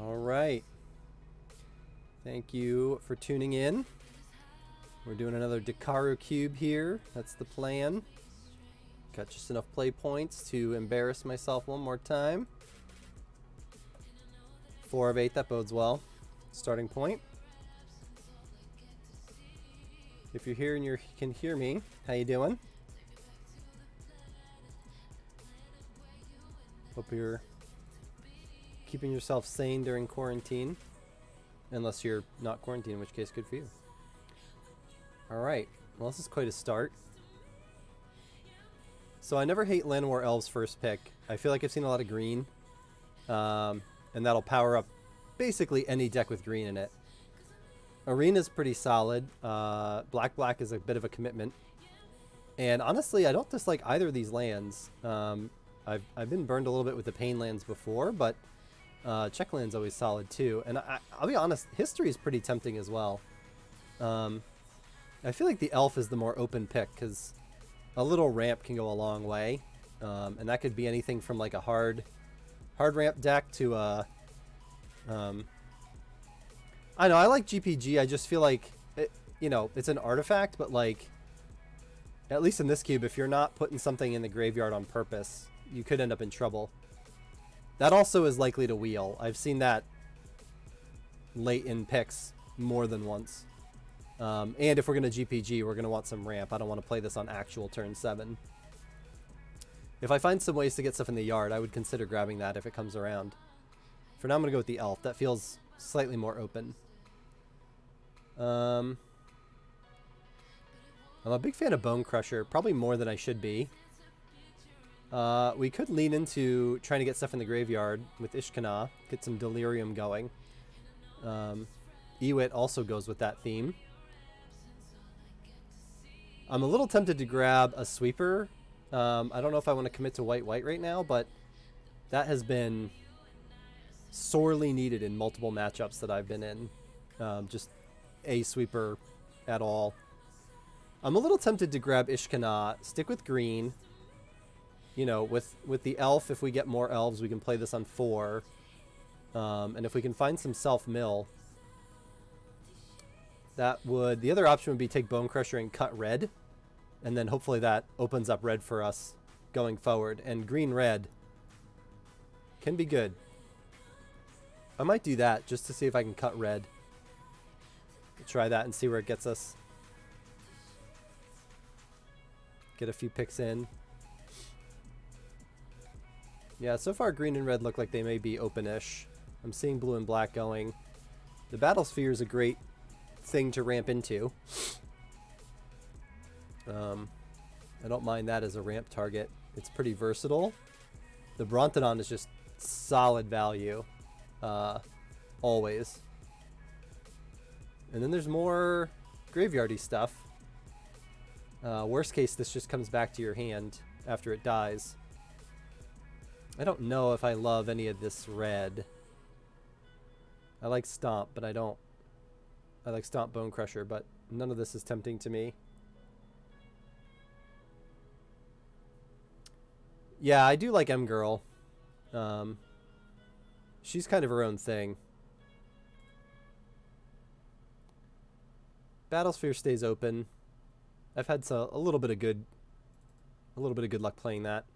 All right. Thank you for tuning in. We're doing another Dekkaru cube here. That's the plan. Got just enough play points to embarrass myself one more time. Four of eight, that bodes well. Starting point. If you're here and you can hear me, how you doing? Hope you're keeping yourself sane during quarantine. Unless you're not quarantined, in which case good for you. Alright, well this is quite a start. So I never hate Llanowar Elves first pick. I feel like I've seen a lot of green. Um, and that'll power up basically any deck with green in it. Arena's pretty solid. Uh, black Black is a bit of a commitment. And honestly, I don't dislike either of these lands. Um, I've, I've been burned a little bit with the Pain lands before, but uh, Checkland's always solid too. And I, will be honest, History is pretty tempting as well. Um, I feel like the Elf is the more open pick because a little ramp can go a long way. Um, and that could be anything from like a hard hard ramp deck to a... Um, I know, I like GPG. I just feel like, it, you know, it's an artifact, but like, at least in this cube, if you're not putting something in the graveyard on purpose, you could end up in trouble. That also is likely to wheel. I've seen that late in picks more than once. Um, and if we're going to GPG, we're going to want some ramp. I don't want to play this on actual turn 7. If I find some ways to get stuff in the yard, I would consider grabbing that if it comes around. For now, I'm going to go with the elf. That feels slightly more open. Um, I'm a big fan of Bone Crusher, probably more than I should be. Uh, we could lean into trying to get stuff in the graveyard with Ishkanah, get some Delirium going. Um, Ewit also goes with that theme. I'm a little tempted to grab a Sweeper. Um, I don't know if I want to commit to white-white right now, but that has been sorely needed in multiple matchups that I've been in. Um, just a Sweeper at all. I'm a little tempted to grab Ishkanah, stick with green, you know, with, with the elf, if we get more elves, we can play this on four. Um, and if we can find some self-mill, that would... The other option would be take Bone Crusher and cut red. And then hopefully that opens up red for us going forward. And green-red can be good. I might do that just to see if I can cut red. Try that and see where it gets us. Get a few picks in. Yeah, so far green and red look like they may be open-ish. I'm seeing blue and black going. The Battle Sphere is a great thing to ramp into. Um, I don't mind that as a ramp target. It's pretty versatile. The Brontodon is just solid value. Uh, always. And then there's more graveyardy stuff. Uh, worst case, this just comes back to your hand after it dies. I don't know if I love any of this red. I like Stomp, but I don't... I like Stomp Bone Crusher, but none of this is tempting to me. Yeah, I do like M-Girl. Um, she's kind of her own thing. Battlesphere stays open. I've had so, a little bit of good a little bit of good luck playing that.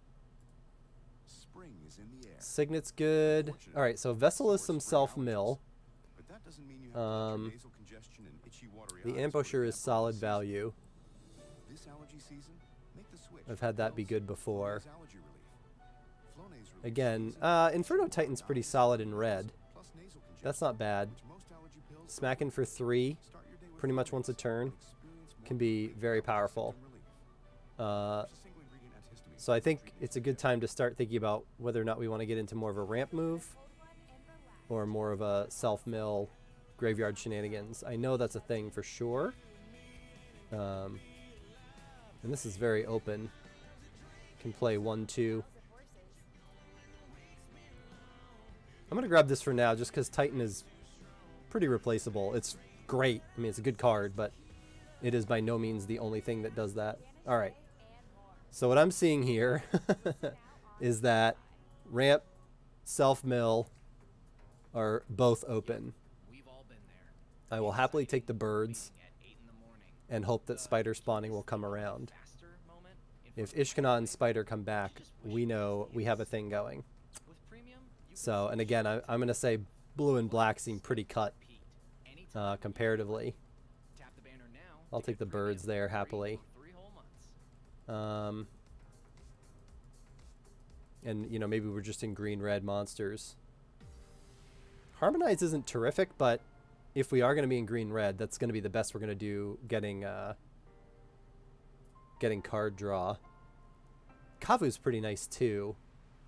Signet's good. Alright, so Vessel is some self-mill. Um, the Ambusher is solid value. I've had that be good before. Again, uh, Inferno Titan's pretty solid in red. That's not bad. Smacking for three, pretty much once a turn, can be very powerful. Uh, so I think it's a good time to start thinking about whether or not we want to get into more of a ramp move or more of a self-mill graveyard shenanigans. I know that's a thing for sure. Um, and this is very open. Can play 1-2. I'm going to grab this for now just because Titan is pretty replaceable. It's great. I mean, it's a good card, but it is by no means the only thing that does that. All right. So what I'm seeing here is that ramp, self-mill, are both open. I will happily take the birds and hope that spider spawning will come around. If Ishkanah and Spider come back, we know we have a thing going. So, and again, I, am going to say blue and black seem pretty cut uh, comparatively. I'll take the birds there happily. Um, and, you know, maybe we're just in green-red monsters. Harmonize isn't terrific, but if we are going to be in green-red, that's going to be the best we're going to do getting, uh, getting card draw. Kavu's pretty nice, too.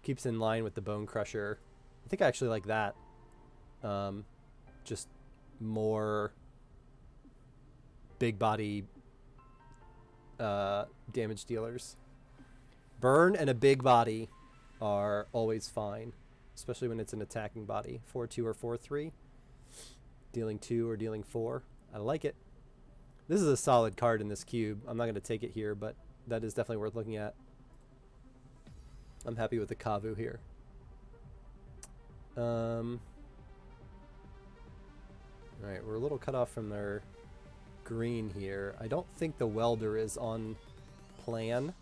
Keeps in line with the Bone Crusher. I think I actually like that. Um, just more big body uh, damage dealers. Burn and a big body are always fine, especially when it's an attacking body. 4-2 or 4-3. Dealing 2 or dealing 4. I like it. This is a solid card in this cube. I'm not going to take it here, but that is definitely worth looking at. I'm happy with the Kavu here. Um, Alright, we're a little cut off from their green here. I don't think the welder is on plan.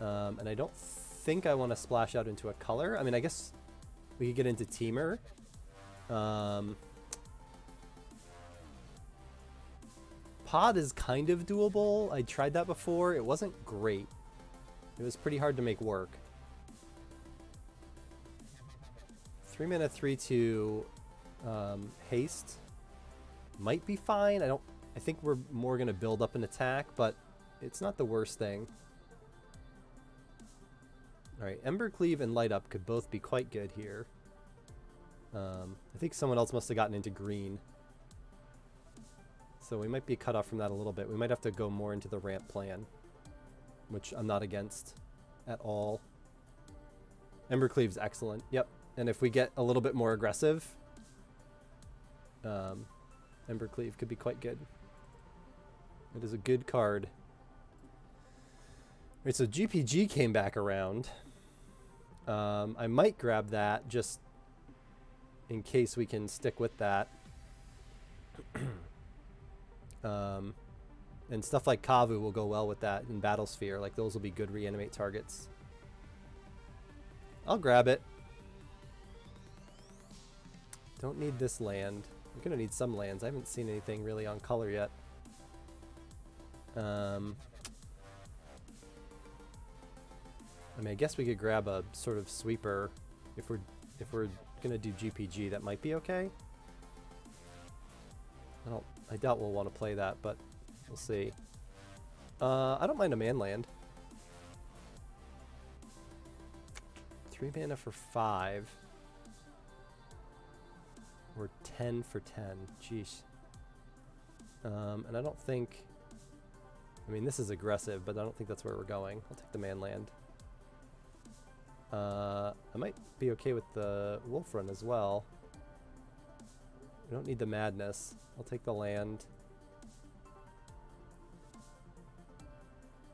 Um, and I don't think I want to splash out into a color. I mean, I guess we could get into Temur. Um, pod is kind of doable. I tried that before. It wasn't great. It was pretty hard to make work. 3 mana, 3 2 um, haste might be fine. I don't. I think we're more gonna build up an attack, but it's not the worst thing. All right, Embercleave and Light Up could both be quite good here. Um, I think someone else must have gotten into green. So we might be cut off from that a little bit. We might have to go more into the ramp plan, which I'm not against at all. Embercleave's excellent. Yep. And if we get a little bit more aggressive, um, Embercleave could be quite good. It is a good card. All right, so GPG came back around. Um, I might grab that just in case we can stick with that. um, and stuff like Kavu will go well with that in Battlesphere. Like those will be good reanimate targets. I'll grab it. Don't need this land. I'm gonna need some lands. I haven't seen anything really on color yet. Um, I mean, I guess we could grab a sort of sweeper if we're if we're gonna do GPG. That might be okay. I don't. I doubt we'll want to play that, but we'll see. Uh, I don't mind a man land. Three mana for five. We're 10 for 10. Jeez. Um, and I don't think... I mean, this is aggressive, but I don't think that's where we're going. I'll take the man land. Uh, I might be okay with the wolf run as well. We don't need the madness. I'll take the land.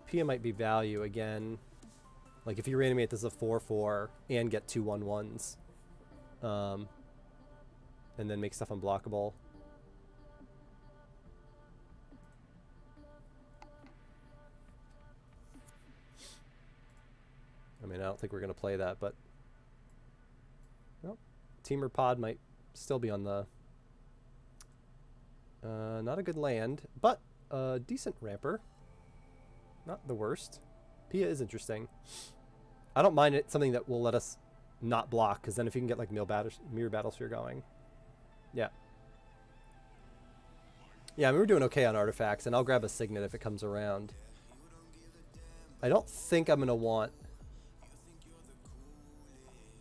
Pia might be value again. Like if you reanimate this a 4-4 and get two 1-1s. Um, and then make stuff unblockable. I mean, I don't think we're going to play that, but... Temur Pod might still be on the... Uh, not a good land, but a decent ramper. Not the worst. Pia is interesting. I don't mind it something that will let us not block, because then if you can get like Mirror, Mirror Battlesphere going, yeah. Yeah, I mean, we're doing okay on artifacts, and I'll grab a Signet if it comes around. I don't think I'm going to want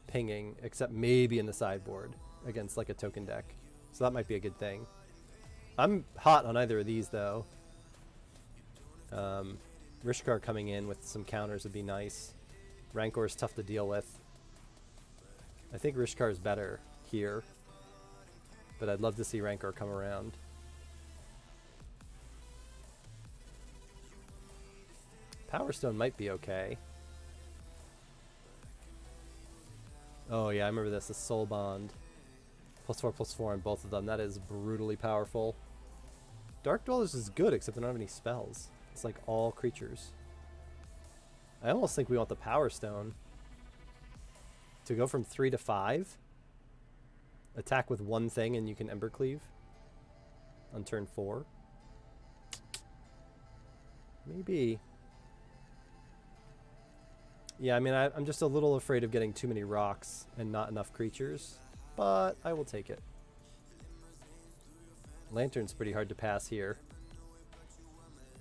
pinging, except maybe in the sideboard against like a token deck. So that might be a good thing. I'm hot on either of these, though. Um, Rishkar coming in with some counters would be nice. Rancor is tough to deal with. I think Rishkar is better here but I'd love to see Rancor come around. Power Stone might be okay. Oh yeah, I remember this. The Soul Bond. Plus four, plus four on both of them. That is brutally powerful. Dark Dwellers is good, except they don't have any spells. It's like all creatures. I almost think we want the Power Stone. To go from three to five. Attack with one thing and you can Embercleave. On turn four. Maybe. Yeah, I mean, I, am just a little afraid of getting too many rocks and not enough creatures, but I will take it. Lantern's pretty hard to pass here.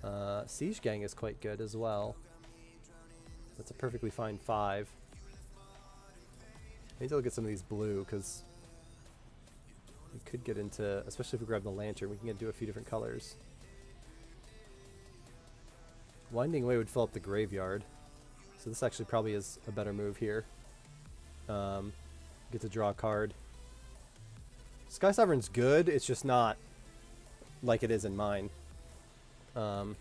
Uh, Siege Gang is quite good as well. That's a perfectly fine five. I need to look at some of these blue, because we could get into, especially if we grab the Lantern, we can get do a few different colors. Winding Way would fill up the graveyard. So this actually probably is a better move here. Um, get to draw a card. Sky Sovereign's good, it's just not like it is in mine. Um,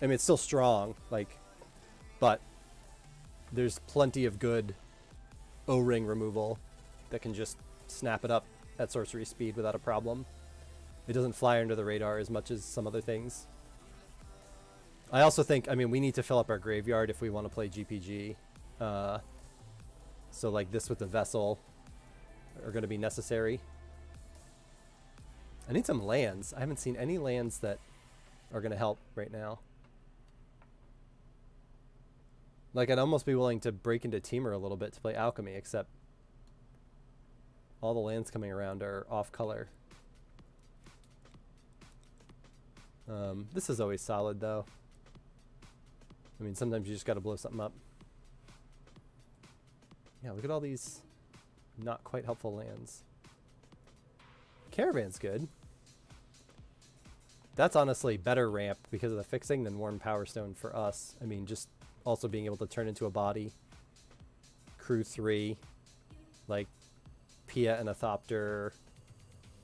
I mean, it's still strong, like, but there's plenty of good O-ring removal that can just snap it up at sorcery speed without a problem. It doesn't fly under the radar as much as some other things. I also think, I mean, we need to fill up our graveyard if we want to play GPG. Uh, so like this with the vessel are going to be necessary. I need some lands. I haven't seen any lands that are going to help right now. Like, I'd almost be willing to break into Temur a little bit to play Alchemy, except all the lands coming around are off color. Um, this is always solid, though. I mean, sometimes you just gotta blow something up. Yeah, look at all these not quite helpful lands. Caravan's good. That's honestly better ramp because of the fixing than Worn Power Stone for us. I mean, just also being able to turn into a body. Crew 3. Like, Pia and a Thopter,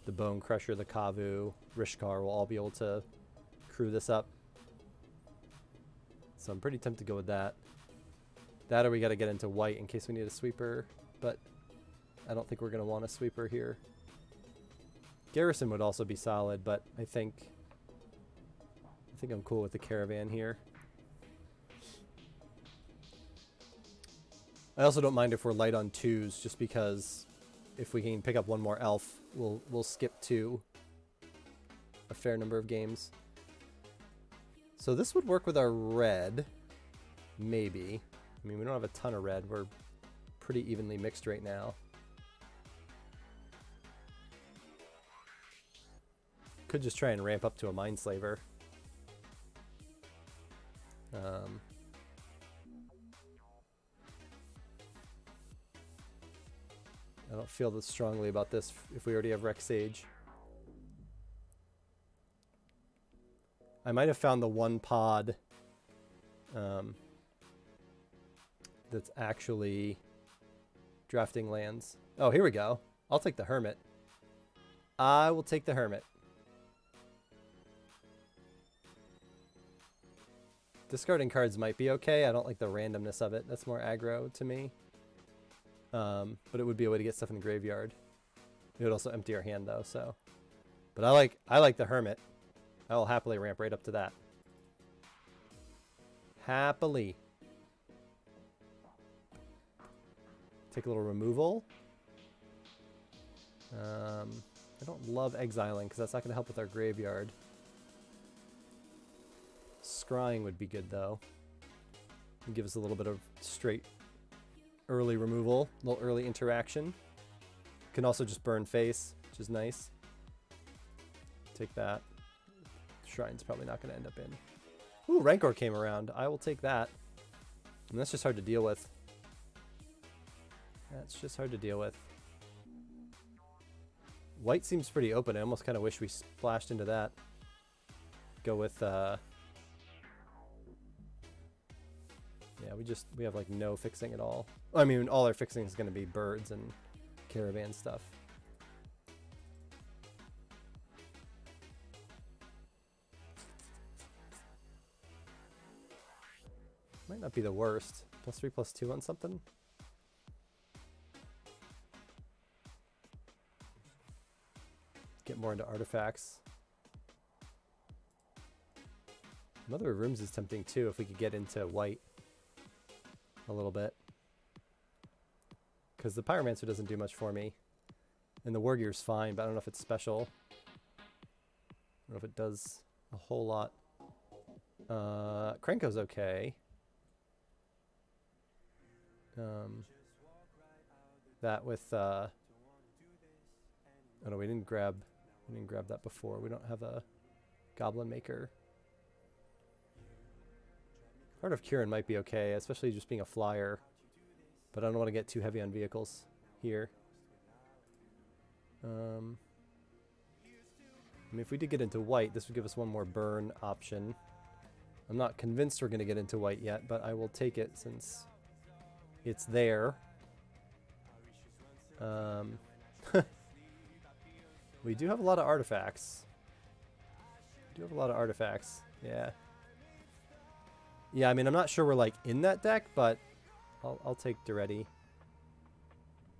the Bone Crusher, the Kavu, Rishkar will all be able to crew this up. So I'm pretty tempted to go with that. That or we got to get into white in case we need a sweeper, but I don't think we're going to want a sweeper here. Garrison would also be solid, but I think I think I'm cool with the caravan here. I also don't mind if we're light on twos, just because if we can pick up one more elf, we'll we'll skip to a fair number of games. So this would work with our red, maybe. I mean, we don't have a ton of red. We're pretty evenly mixed right now. Could just try and ramp up to a Mindslaver. Um, I don't feel this strongly about this if we already have Rex Sage. I might have found the one pod um, that's actually drafting lands. Oh, here we go. I'll take the Hermit. I will take the Hermit. Discarding cards might be okay. I don't like the randomness of it. That's more aggro to me. Um, but it would be a way to get stuff in the graveyard. It would also empty our hand though, so. But I like I like the Hermit. I will happily ramp right up to that. Happily. Take a little removal. Um, I don't love exiling because that's not going to help with our graveyard. Scrying would be good though. Give us a little bit of straight early removal, a little early interaction. Can also just burn face, which is nice. Take that. Shrine's probably not going to end up in. Ooh, Rancor came around. I will take that. And that's just hard to deal with. That's just hard to deal with. White seems pretty open. I almost kind of wish we splashed into that. Go with, uh... Yeah, we just, we have like no fixing at all. I mean, all our fixing is going to be birds and caravan stuff. Might not be the worst. Plus three, plus two on something. Get more into artifacts. Mother of Runes is tempting too if we could get into white a little bit. Because the Pyromancer doesn't do much for me. And the War Gear's fine, but I don't know if it's special. I don't know if it does a whole lot. Uh, Krenko's okay. Um, that with, uh, oh no, we didn't grab, we didn't grab that before. We don't have a Goblin Maker. Heart of Kiran might be okay, especially just being a flyer. But I don't want to get too heavy on vehicles here. Um, I mean, if we did get into white, this would give us one more burn option. I'm not convinced we're going to get into white yet, but I will take it since it's there. Um, we do have a lot of artifacts. We do have a lot of artifacts. Yeah. Yeah, I mean, I'm not sure we're, like, in that deck, but I'll, I'll take Daretti.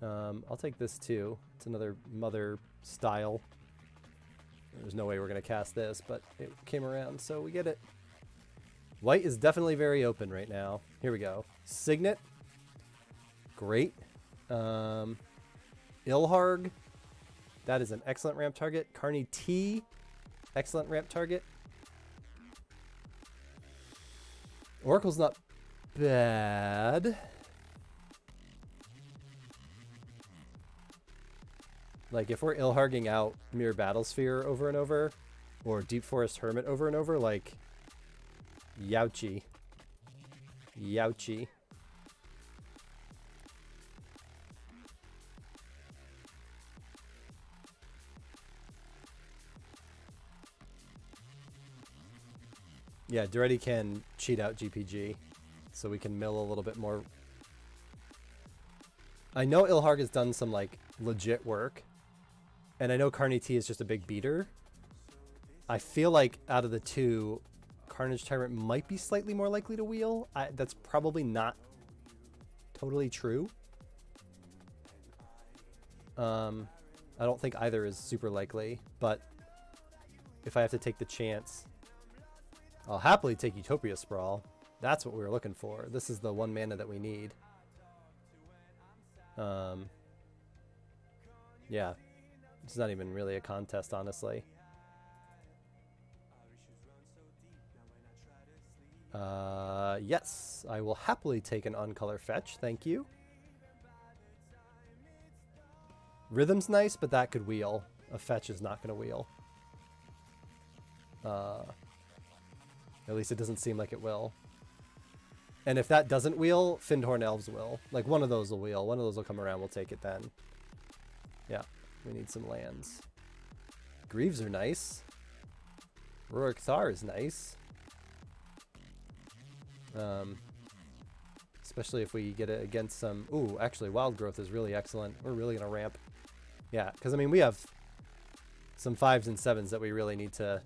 Um, I'll take this, too. It's another Mother style. There's no way we're going to cast this, but it came around, so we get it. White is definitely very open right now. Here we go. Signet. Great. Um, Ilharg. That is an excellent ramp target. Karni T. Excellent ramp target. Oracle's not bad. Like, if we're Ilharging out Mirror Battlesphere over and over, or Deep Forest Hermit over and over, like, Youchie. Youchie. Yeah, Daretti can cheat out GPG, so we can mill a little bit more. I know Ilharg has done some, like, legit work, and I know Karni T is just a big beater. I feel like out of the two, Carnage Tyrant might be slightly more likely to wheel. I, that's probably not totally true. Um, I don't think either is super likely, but if I have to take the chance, I'll happily take Utopia Sprawl. That's what we were looking for. This is the one mana that we need. Um, yeah, it's not even really a contest, honestly. Uh, yes, I will happily take an uncolor fetch, thank you. Rhythm's nice, but that could wheel. A fetch is not going to wheel. Uh, at least it doesn't seem like it will. And if that doesn't wheel, Fyndhorn Elves will. Like, one of those will wheel. One of those will come around. We'll take it then. Yeah, we need some lands. Greaves are nice. Ruric Thar is nice. Um, especially if we get it against some... Ooh, actually, Wild Growth is really excellent. We're really going to ramp. Yeah, because, I mean, we have some fives and sevens that we really need to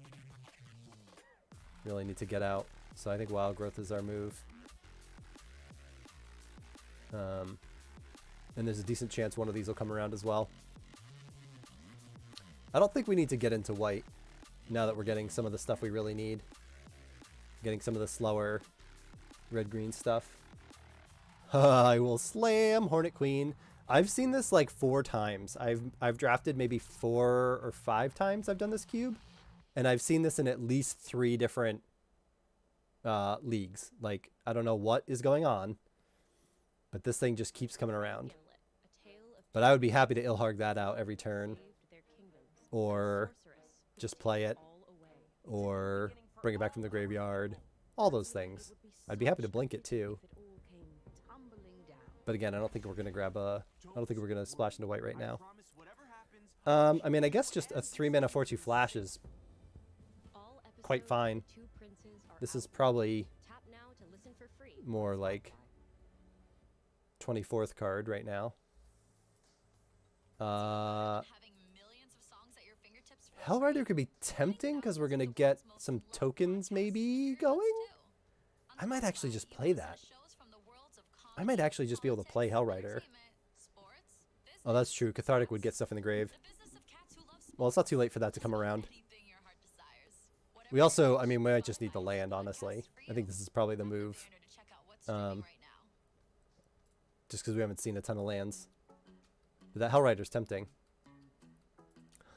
really need to get out. So I think Wild Growth is our move. Um, and there's a decent chance one of these will come around as well. I don't think we need to get into white now that we're getting some of the stuff we really need. Getting some of the slower red-green stuff. I will slam Hornet Queen. I've seen this like four times. I've I've drafted maybe four or five times I've done this cube. And I've seen this in at least three different uh, leagues. Like, I don't know what is going on, but this thing just keeps coming around. But I would be happy to Ilharg that out every turn. Or just play it. Or bring it back from the graveyard. All those things. I'd be happy to blink it too. But again, I don't think we're going to grab a... I don't think we're to splash into white right now. Um, I mean, I guess just a 3 mana 4-2 flash is quite fine. This is probably more like 24th card right now. Uh, Hellrider could be tempting because we're going to get some tokens maybe going. I might actually just play that. I might actually just be able to play Hellrider. Oh, that's true. Cathartic would get stuff in the grave. Well, it's not too late for that to come around. We also, I mean, we might just need the land, honestly. I think this is probably the move. Um, just because we haven't seen a ton of lands. But that Hellrider's tempting.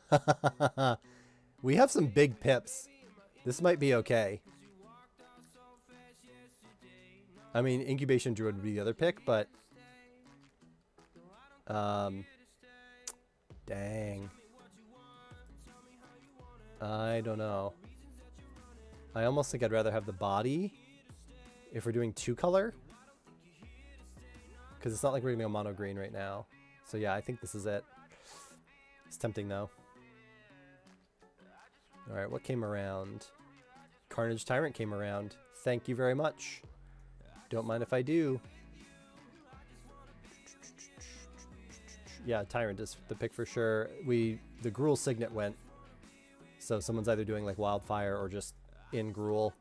we have some big pips. This might be okay. I mean, Incubation Druid would be the other pick, but... Um, dang. I don't know. I almost think I'd rather have the body if we're doing two color. Because it's not like we're going to go mono green right now. So yeah, I think this is it. It's tempting though. Alright, what came around? Carnage Tyrant came around. Thank you very much. Don't mind if I do. Yeah, Tyrant is the pick for sure. We The Gruul Signet went. So someone's either doing like Wildfire or just in Gruul.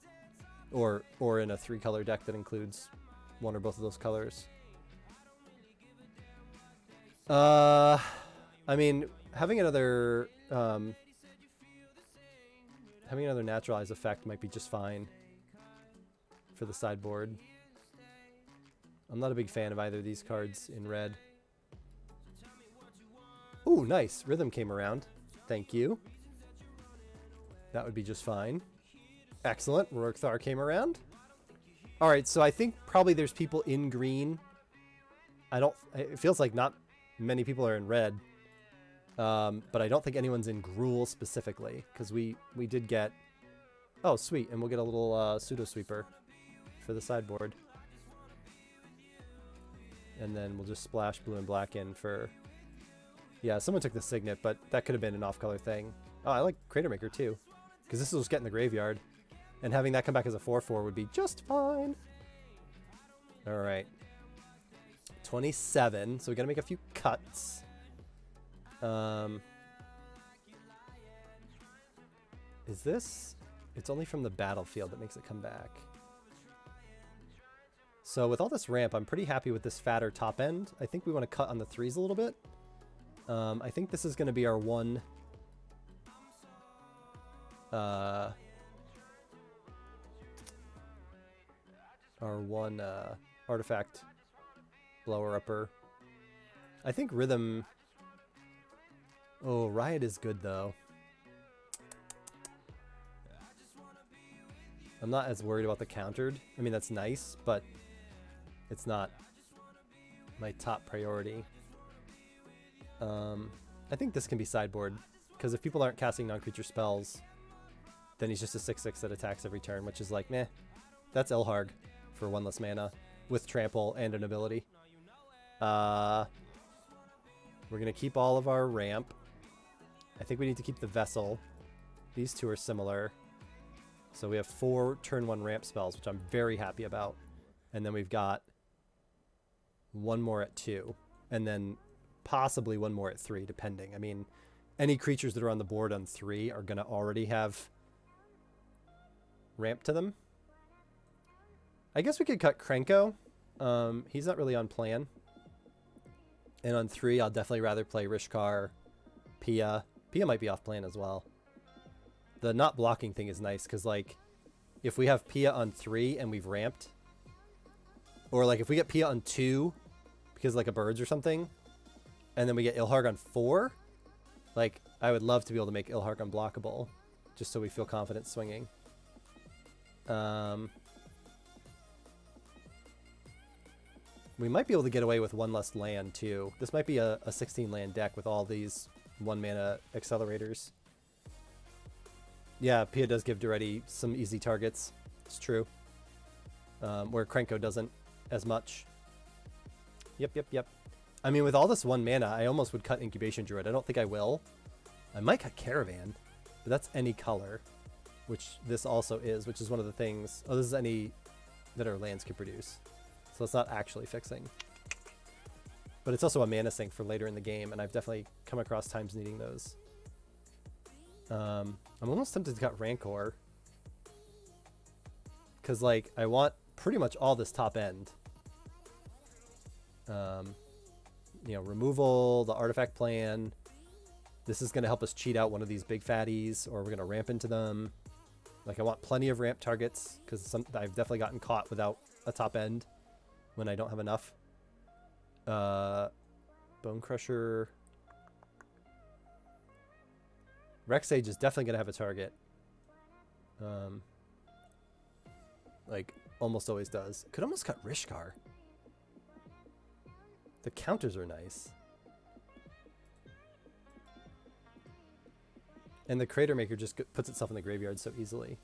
Or, or in a three color deck that includes one or both of those colors. Uh, I mean, having another um, having another naturalize effect might be just fine for the sideboard. I'm not a big fan of either of these cards in red. Ooh, nice. Rhythm came around. Thank you. That would be just fine. Excellent. Ruric came around. All right, so I think probably there's people in green. I don't... It feels like not many people are in red. Um, but I don't think anyone's in Gruul specifically, because we, we did get... Oh, sweet, and we'll get a little uh, Pseudo Sweeper for the sideboard. And then we'll just splash blue and black in for... Yeah, someone took the Signet, but that could have been an off-color thing. Oh, I like Crater Maker too, because this will just get in the graveyard. And having that come back as a 4-4 would be just fine. Alright. 27. So we got to make a few cuts. Um, is this? It's only from the battlefield that makes it come back. So with all this ramp, I'm pretty happy with this fatter top end. I think we want to cut on the threes a little bit. Um, I think this is going to be our one... Uh, our one uh, artifact blower upper. I think rhythm... Oh, Riot is good though. I'm not as worried about the countered. I mean, that's nice, but it's not my top priority. Um, I think this can be sideboard, because if people aren't casting non-creature spells, then he's just a 6-6 that attacks every turn, which is like, meh. That's Ilharg for one less mana, with trample and an ability. Uh, we're going to keep all of our ramp. I think we need to keep the vessel. These two are similar. So we have four turn one ramp spells, which I'm very happy about. And then we've got one more at two. And then possibly one more at three, depending. I mean, any creatures that are on the board on three are going to already have ramp to them. I guess we could cut Krenko. Um, he's not really on plan. And on three, I'll definitely rather play Rishkar, Pia. Pia might be off plan as well. The not blocking thing is nice because, like, if we have Pia on three and we've ramped, or like if we get Pia on two because like a birds or something, and then we get Ilharg on four, like I would love to be able to make Ilharg unblockable, just so we feel confident swinging. Um, We might be able to get away with one less land, too. This might be a, a 16 land deck with all these one mana accelerators. Yeah, Pia does give Daretti some easy targets. It's true. Um, where Krenko doesn't as much. Yep, yep, yep. I mean, with all this one mana, I almost would cut Incubation Druid. I don't think I will. I might cut Caravan, but that's any color, which this also is, which is one of the things. Oh, this is any that our lands can produce. So it's not actually fixing. But it's also a mana sink for later in the game, and I've definitely come across times needing those. Um, I'm almost tempted to cut Rancor. Because, like, I want pretty much all this top end. Um, you know, removal, the artifact plan, This is going to help us cheat out one of these big fatties, or we're going to ramp into them. Like, I want plenty of ramp targets, because I've definitely gotten caught without a top end when I don't have enough. Uh, Bone Crusher. Rexage is definitely going to have a target. Um, like, almost always does. Could almost cut Rishkar. The counters are nice. And the Crater Maker just puts itself in the graveyard so easily.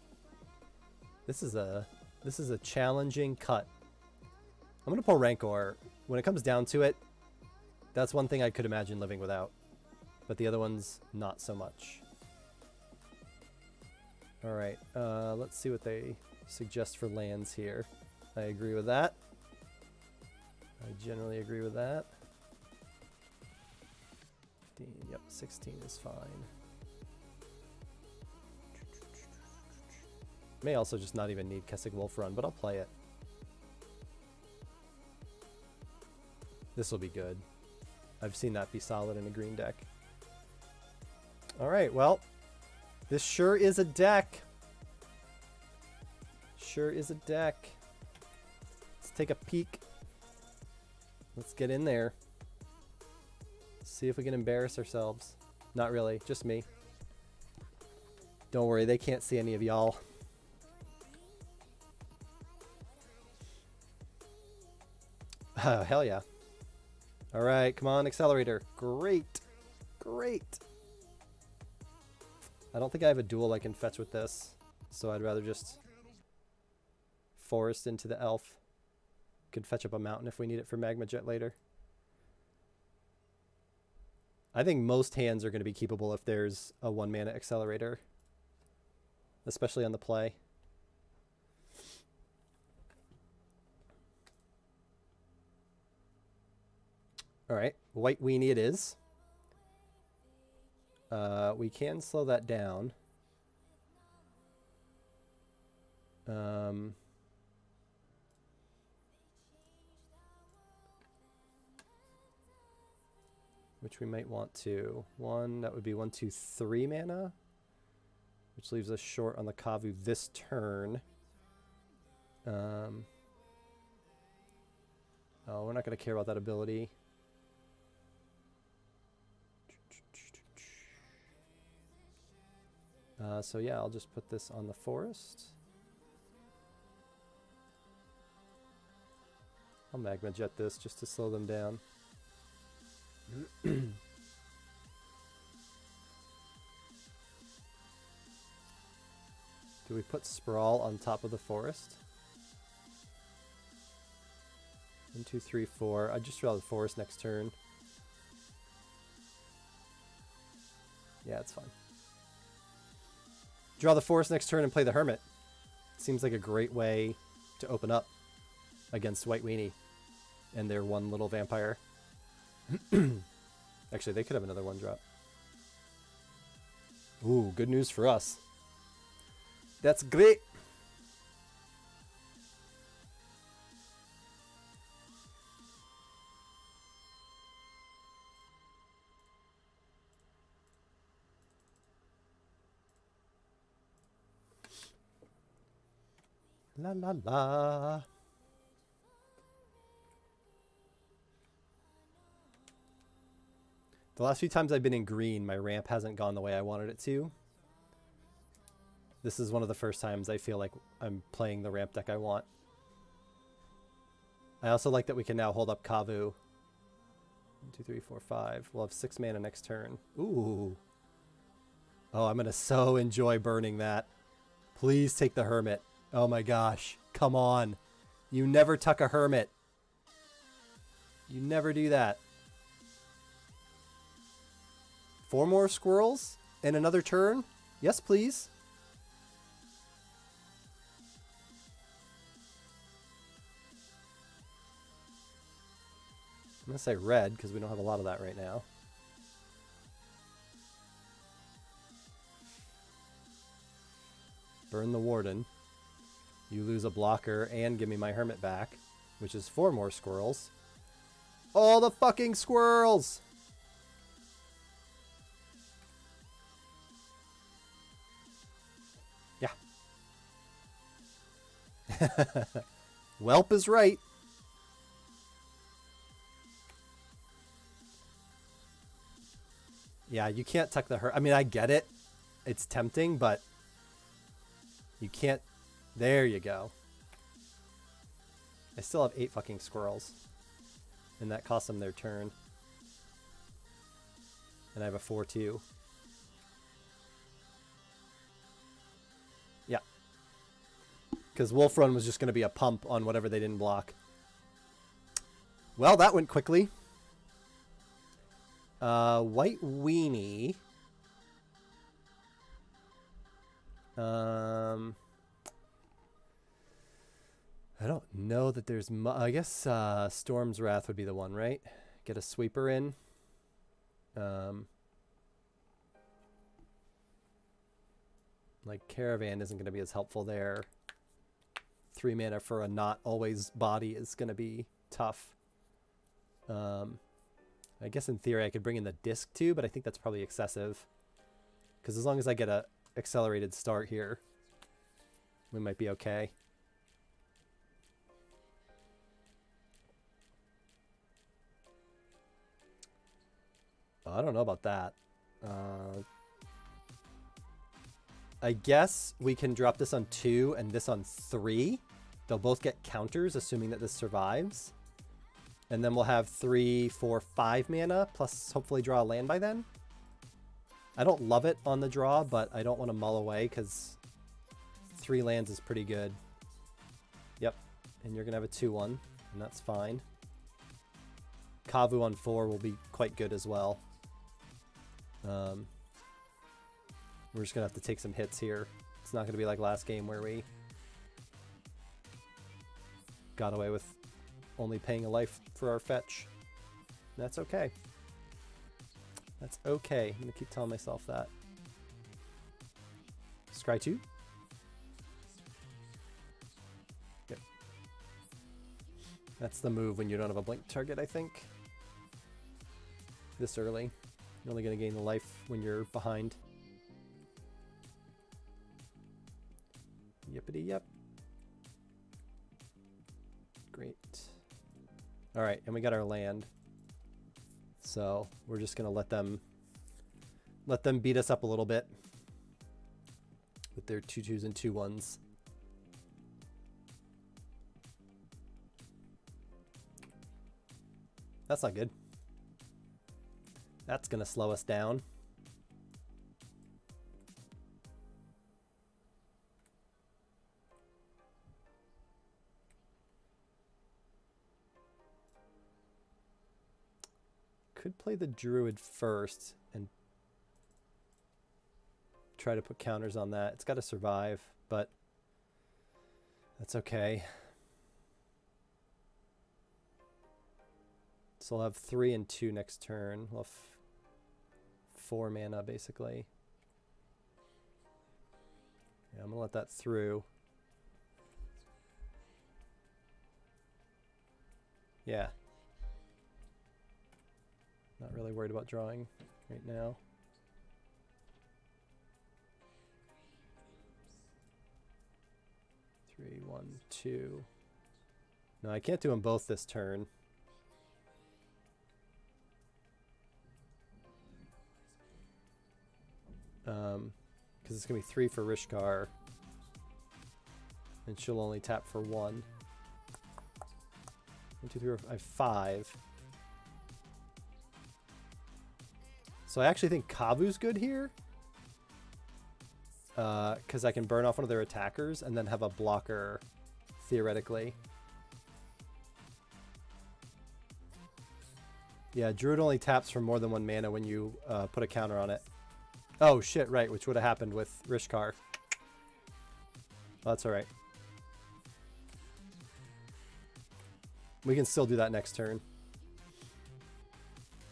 This is a this is a challenging cut. I'm gonna pull Rancor. When it comes down to it, that's one thing I could imagine living without. But the other ones, not so much. Alright, uh, let's see what they suggest for lands here. I agree with that. I generally agree with that. 15, yep, 16 is fine. May also just not even need Kessig Wolf Run, but I'll play it. This will be good. I've seen that be solid in a green deck. Alright, well, this sure is a deck. Sure is a deck. Let's take a peek. Let's get in there. See if we can embarrass ourselves. Not really, just me. Don't worry, they can't see any of y'all. Oh, hell yeah. Alright, come on, Accelerator. Great. Great. I don't think I have a duel I can fetch with this, so I'd rather just forest into the elf. Could fetch up a mountain if we need it for Magma Jet later. I think most hands are going to be keepable if there's a one mana accelerator, especially on the play. All right, white weenie it is. Uh, we can slow that down. Um, which we might want to. One, that would be one, two, three mana, which leaves us short on the Kavu this turn. Um, oh, we're not going to care about that ability. Uh, so yeah, I'll just put this on the forest. I'll magma jet this just to slow them down. Do we put Sprawl on top of the forest? One, two, three, four. I just draw the forest next turn. Yeah, it's fine. Draw the forest next turn and play the Hermit. Seems like a great way to open up against White Weenie and their one little vampire. Actually, they could have another one drop. Ooh, good news for us. That's great. La la. The last few times I've been in green, my ramp hasn't gone the way I wanted it to. This is one of the first times I feel like I'm playing the ramp deck I want. I also like that we can now hold up Kavu. One, two, three, four, five. We'll have six mana next turn. Ooh. Oh, I'm going to so enjoy burning that. Please take the Hermit. Oh my gosh. Come on. You never tuck a Hermit. You never do that. Four more squirrels and another turn? Yes, please. I'm going to say red because we don't have a lot of that right now. Burn the Warden. You lose a blocker and give me my hermit back, which is four more squirrels. All the fucking squirrels! Yeah. Whelp is right. Yeah, you can't tuck the her. I mean, I get it. It's tempting, but you can't there you go. I still have eight fucking squirrels. And that cost them their turn. And I have a 4-2. Yeah. Because Wolf Run was just going to be a pump on whatever they didn't block. Well, that went quickly. Uh, White Weenie. Um... I don't know that there's. I guess uh, Storm's Wrath would be the one, right? Get a sweeper in. Um, like Caravan isn't going to be as helpful there. Three mana for a not always body is going to be tough. Um, I guess in theory I could bring in the disc too, but I think that's probably excessive. Because as long as I get a accelerated start here, we might be okay. I don't know about that. Uh, I guess we can drop this on two and this on three. They'll both get counters, assuming that this survives. And then we'll have three, four, five mana, plus hopefully draw a land by then. I don't love it on the draw, but I don't want to mull away because three lands is pretty good. Yep, and you're going to have a 2-1, and that's fine. Kavu on 4 will be quite good as well. Um, we're just going to have to take some hits here. It's not going to be like last game where we got away with only paying a life for our fetch. That's okay. That's okay. I'm going to keep telling myself that. Scry 2. Yep. That's the move when you don't have a blink target, I think. This early. You're only going to gain the life when you're behind. Yippity yep. Great. Alright, and we got our land. So we're just going to let them let them beat us up a little bit with their two twos and two ones. That's not good. That's going to slow us down. Could play the druid first and try to put counters on that. It's got to survive, but that's okay. So I'll have three and two next turn. We'll have four mana basically. Yeah, I'm gonna let that through. Yeah. Not really worried about drawing right now. Three, one, two. No, I can't do them both this turn. Um, because it's going to be three for Rishkar. And she'll only tap for one. One, two, three, four, five, five. So I actually think Kavu's good here. Because uh, I can burn off one of their attackers and then have a blocker, theoretically. Yeah, Druid only taps for more than one mana when you uh, put a counter on it. Oh, shit, right, which would have happened with Rishkar. That's alright. We can still do that next turn.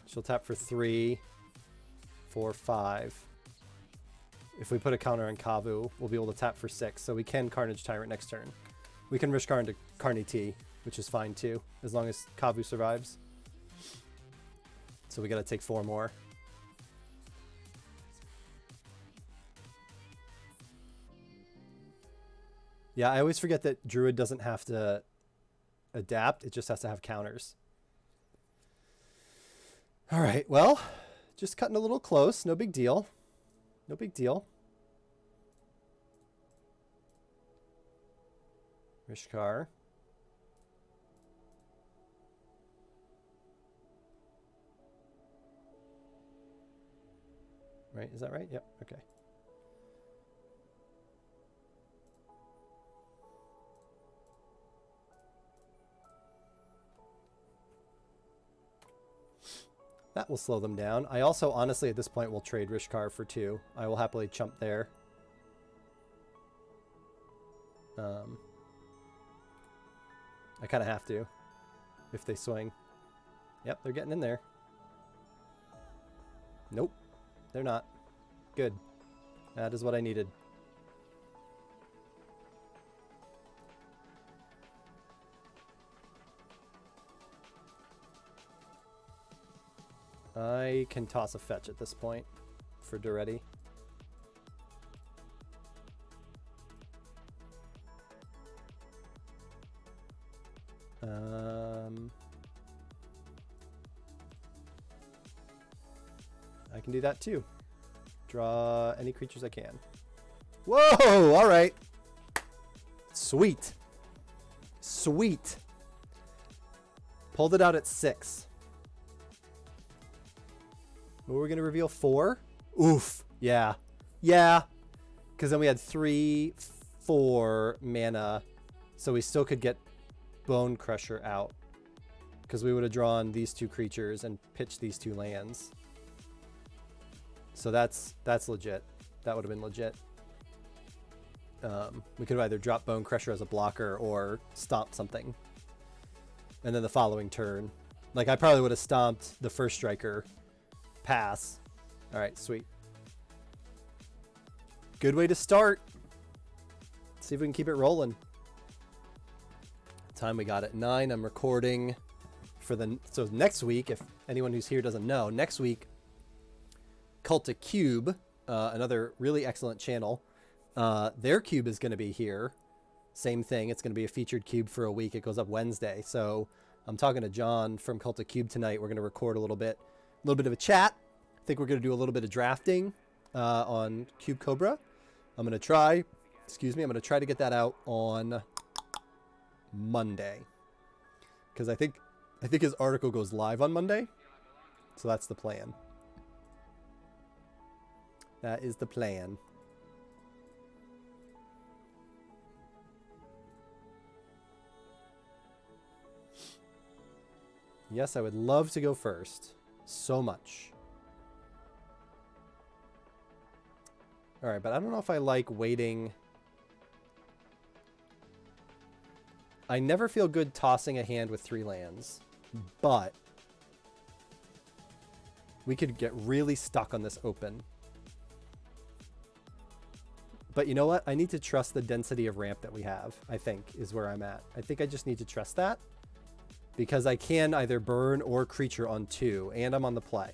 She'll tap for three, four, five. If we put a counter on Kavu, we'll be able to tap for six, so we can Carnage Tyrant next turn. We can Rishkar into Carny T, which is fine too, as long as Kavu survives. So we gotta take four more. Yeah, I always forget that Druid doesn't have to adapt. It just has to have counters. All right, well, just cutting a little close. No big deal. No big deal. Rishkar. Right, is that right? Yep, okay. That will slow them down. I also, honestly, at this point, will trade Rishkar for two. I will happily chump there. Um, I kind of have to if they swing. Yep, they're getting in there. Nope, they're not. Good. That is what I needed. I can toss a fetch at this point for Daretti. Um, I can do that too. Draw any creatures I can. Whoa! All right. Sweet. Sweet. Pulled it out at six. What were we going to reveal? Four? Oof. Yeah. Yeah. Because then we had three, four mana. So we still could get Bone Crusher out. Because we would have drawn these two creatures and pitched these two lands. So that's that's legit. That would have been legit. Um, we could have either dropped Bone Crusher as a blocker or stomped something. And then the following turn. Like, I probably would have stomped the first striker Pass. All right, sweet. Good way to start. Let's see if we can keep it rolling. Time we got at 9. I'm recording for the... So next week, if anyone who's here doesn't know, next week, Cultic Cube, uh, another really excellent channel, uh, their cube is going to be here. Same thing. It's going to be a featured cube for a week. It goes up Wednesday. So I'm talking to John from Cultic Cube tonight. We're going to record a little bit little bit of a chat. I think we're going to do a little bit of drafting uh, on Cube Cobra. I'm going to try, excuse me, I'm going to try to get that out on Monday. Because I think, I think his article goes live on Monday. So that's the plan. That is the plan. Yes, I would love to go first so much. Alright, but I don't know if I like waiting. I never feel good tossing a hand with three lands, but we could get really stuck on this open. But you know what? I need to trust the density of ramp that we have, I think, is where I'm at. I think I just need to trust that because I can either burn or creature on two, and I'm on the play.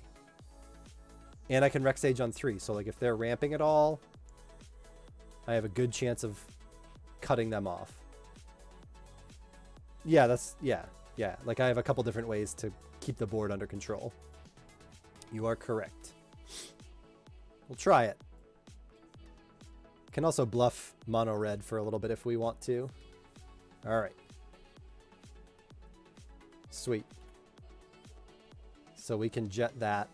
And I can Rec Sage on three, so like if they're ramping at all, I have a good chance of cutting them off. Yeah, that's, yeah, yeah. Like I have a couple different ways to keep the board under control. You are correct. We'll try it. Can also bluff mono red for a little bit if we want to. All right. Sweet. So we can jet that.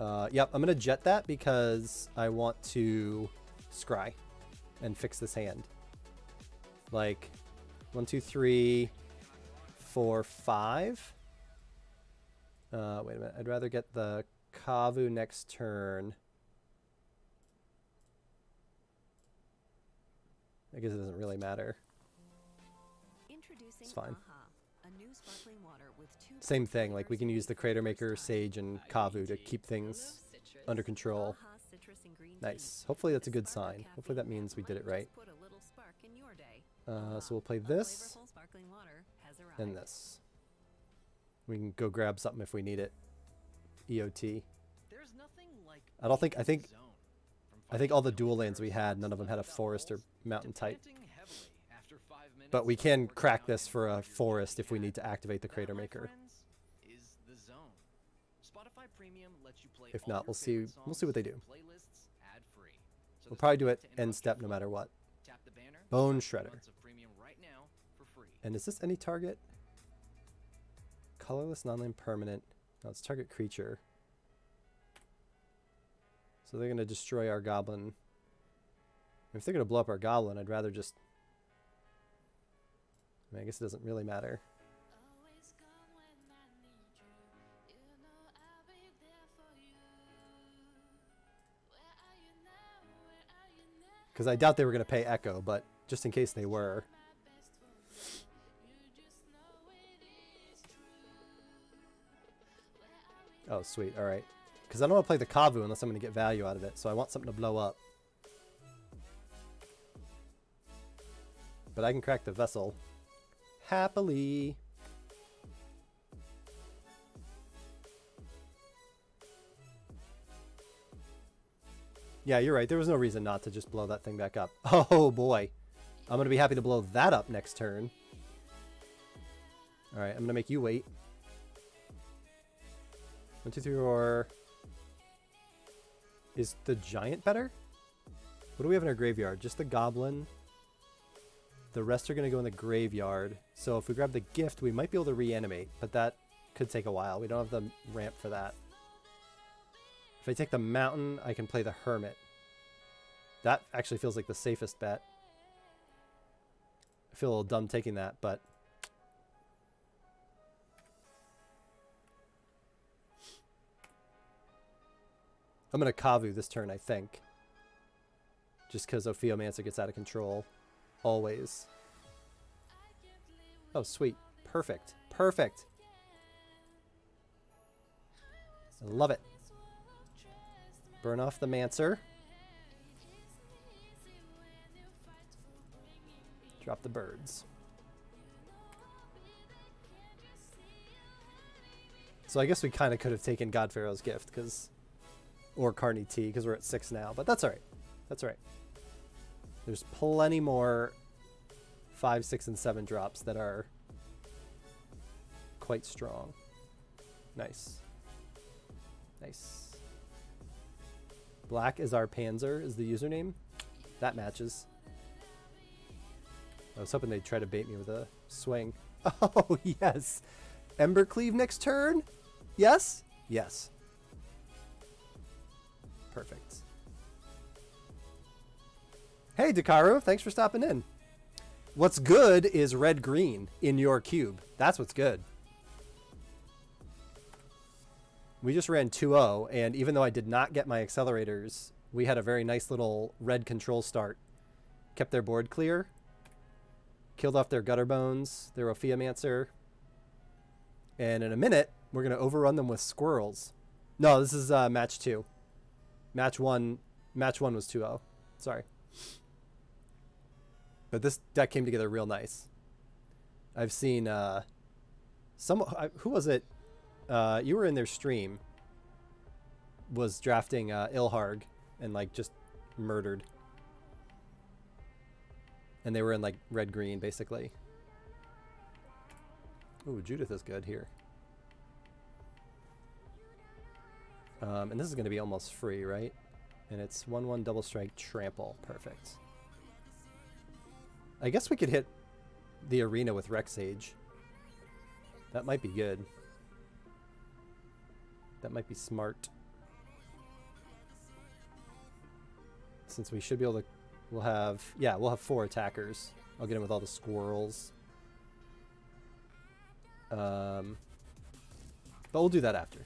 Uh, yep, I'm going to jet that because I want to scry and fix this hand. Like, one, two, three, four, five. Uh, wait a minute. I'd rather get the Kavu next turn. I guess it doesn't really matter. It's fine. Same thing, like we can use the Crater Maker, Sage, and Kavu to keep things under control. Nice. Hopefully that's a good sign. Hopefully that means we did it right. Uh, so we'll play this and this. We can go grab something if we need it. EOT. I don't think, I think, I think all the dual lands we had, none of them had a forest or mountain type. But we can crack this for a forest if we need to activate the Crater Maker. If not, we'll see. We'll see what they do. We'll probably do it end step no matter what. Bone Shredder. And is this any target? Colorless, non-land, permanent. No, it's target creature. So they're going to destroy our goblin. If they're going to blow up our goblin, I'd rather just... I, mean, I guess it doesn't really matter. Because I doubt they were going to pay Echo, but just in case they were. Oh, sweet. All right. Because I don't want to play the Kavu unless I'm going to get value out of it. So I want something to blow up. But I can crack the vessel. Happily. Yeah, you're right. There was no reason not to just blow that thing back up. Oh, boy. I'm going to be happy to blow that up next turn. All right, I'm going to make you wait. One, two, three, four. Is the giant better? What do we have in our graveyard? Just the goblin. The rest are going to go in the graveyard. So if we grab the gift, we might be able to reanimate, but that could take a while. We don't have the ramp for that. If I take the mountain, I can play the hermit. That actually feels like the safest bet. I feel a little dumb taking that, but I'm going to Kavu this turn, I think. Just because Ophiomancer gets out of control. Always. Oh, sweet. Perfect. Perfect. I love it. Burn off the Mancer. Drop the birds. So I guess we kind of could have taken God Pharaoh's gift, because or Carney T because we're at six now, but that's all right. That's all right. There's plenty more five, six, and seven drops that are quite strong. Nice. Nice. Black is our Panzer is the username. That matches. I was hoping they'd try to bait me with a swing. Oh, yes. Embercleave next turn? Yes? Yes. Perfect. Hey, Dekkaru, thanks for stopping in. What's good is red-green in your cube. That's what's good. We just ran 2-0, and even though I did not get my accelerators, we had a very nice little red control start. Kept their board clear. Killed off their Gutterbones, their Ophiomancer. And in a minute, we're going to overrun them with squirrels. No, this is uh, match two. Match one, match one was 2-0. Sorry. But this deck came together real nice. I've seen uh, some. Who was it? Uh, you were in their stream. Was drafting uh, Ilharg and like just murdered. And they were in like red green basically. Ooh, Judith is good here. Um, and this is going to be almost free, right? And it's 1-1 double strike trample. Perfect. I guess we could hit the arena with Rec Sage. That might be good. That might be smart. Since we should be able to... We'll have... Yeah, we'll have four attackers. I'll get in with all the squirrels. Um, but we'll do that after.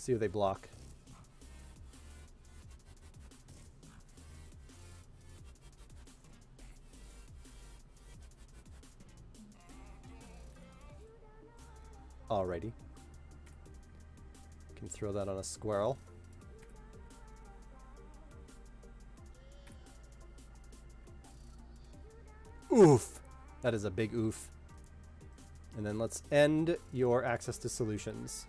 See what they block. Alrighty. Can throw that on a squirrel. Oof! That is a big oof. And then let's end your access to solutions.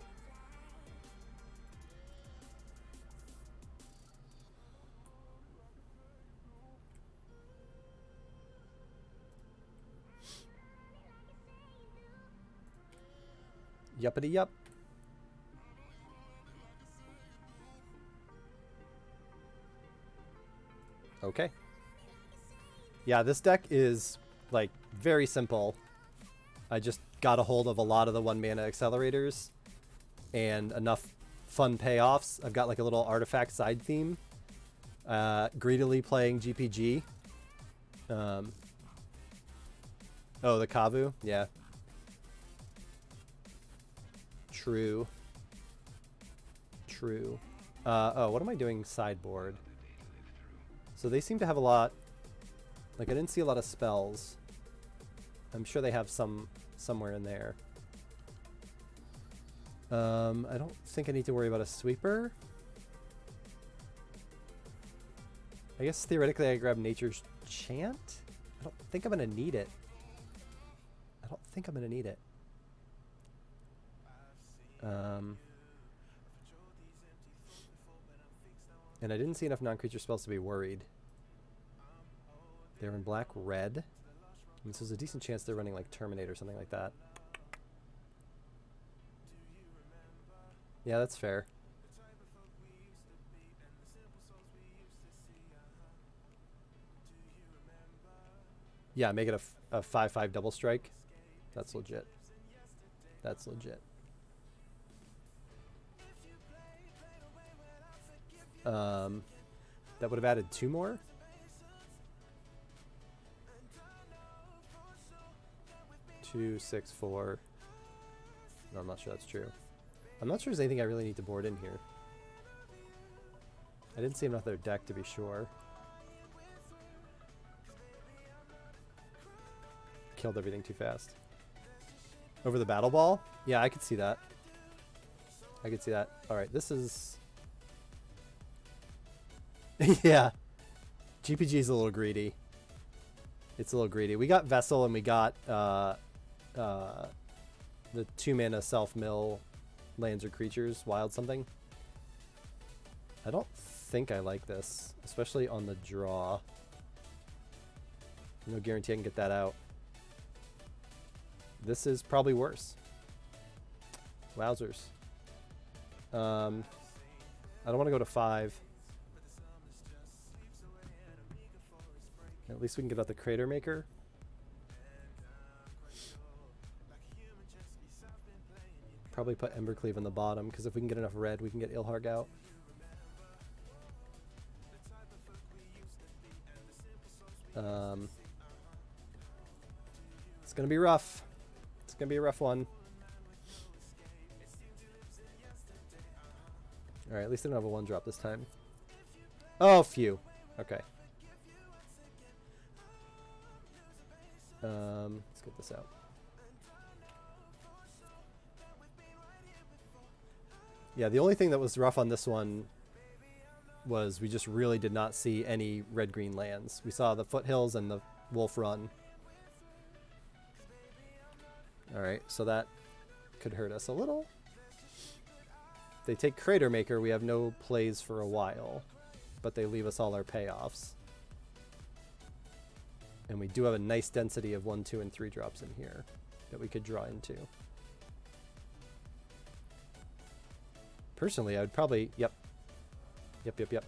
Yuppity yup. Okay. Yeah, this deck is like very simple. I just got a hold of a lot of the one mana accelerators and enough fun payoffs. I've got like a little artifact side theme. Uh, greedily playing GPG. Um, oh, the Kavu? Yeah. True. True. Uh, oh, what am I doing sideboard? So they seem to have a lot... Like, I didn't see a lot of spells. I'm sure they have some somewhere in there. Um, I don't think I need to worry about a sweeper. I guess theoretically I grab Nature's Chant? I don't think I'm going to need it. I don't think I'm going to need it. Um, and I didn't see enough non-creature spells to be worried. They're in black red. And so there's a decent chance they're running like Terminate or something like that. Yeah, that's fair. Yeah, make it a 5-5 double strike. That's legit. That's legit. Um, that would have added two more? Two, six, four. No, I'm not sure that's true. I'm not sure there's anything I really need to board in here. I didn't see their deck to be sure. Killed everything too fast. Over the battle ball? Yeah, I could see that. I could see that. Alright, this is... yeah. GPG is a little greedy. It's a little greedy. We got Vessel and we got uh, uh, the two mana self mill lands or creatures, wild something. I don't think I like this, especially on the draw. No guarantee I can get that out. This is probably worse. Wowzers. Um, I don't want to go to five. At least we can get out the Crater Maker. Probably put Embercleave in the bottom, because if we can get enough red, we can get Ilharg out. Um, it's going to be rough. It's going to be a rough one. Alright, at least I don't have a one drop this time. Oh, phew. Okay. Um, let's get this out. Yeah, the only thing that was rough on this one was we just really did not see any red-green lands. We saw the foothills and the wolf run. Alright, so that could hurt us a little. They take Crater Maker, we have no plays for a while, but they leave us all our payoffs. And we do have a nice density of 1, 2, and 3 drops in here that we could draw into. Personally, I would probably... Yep. Yep, yep, yep.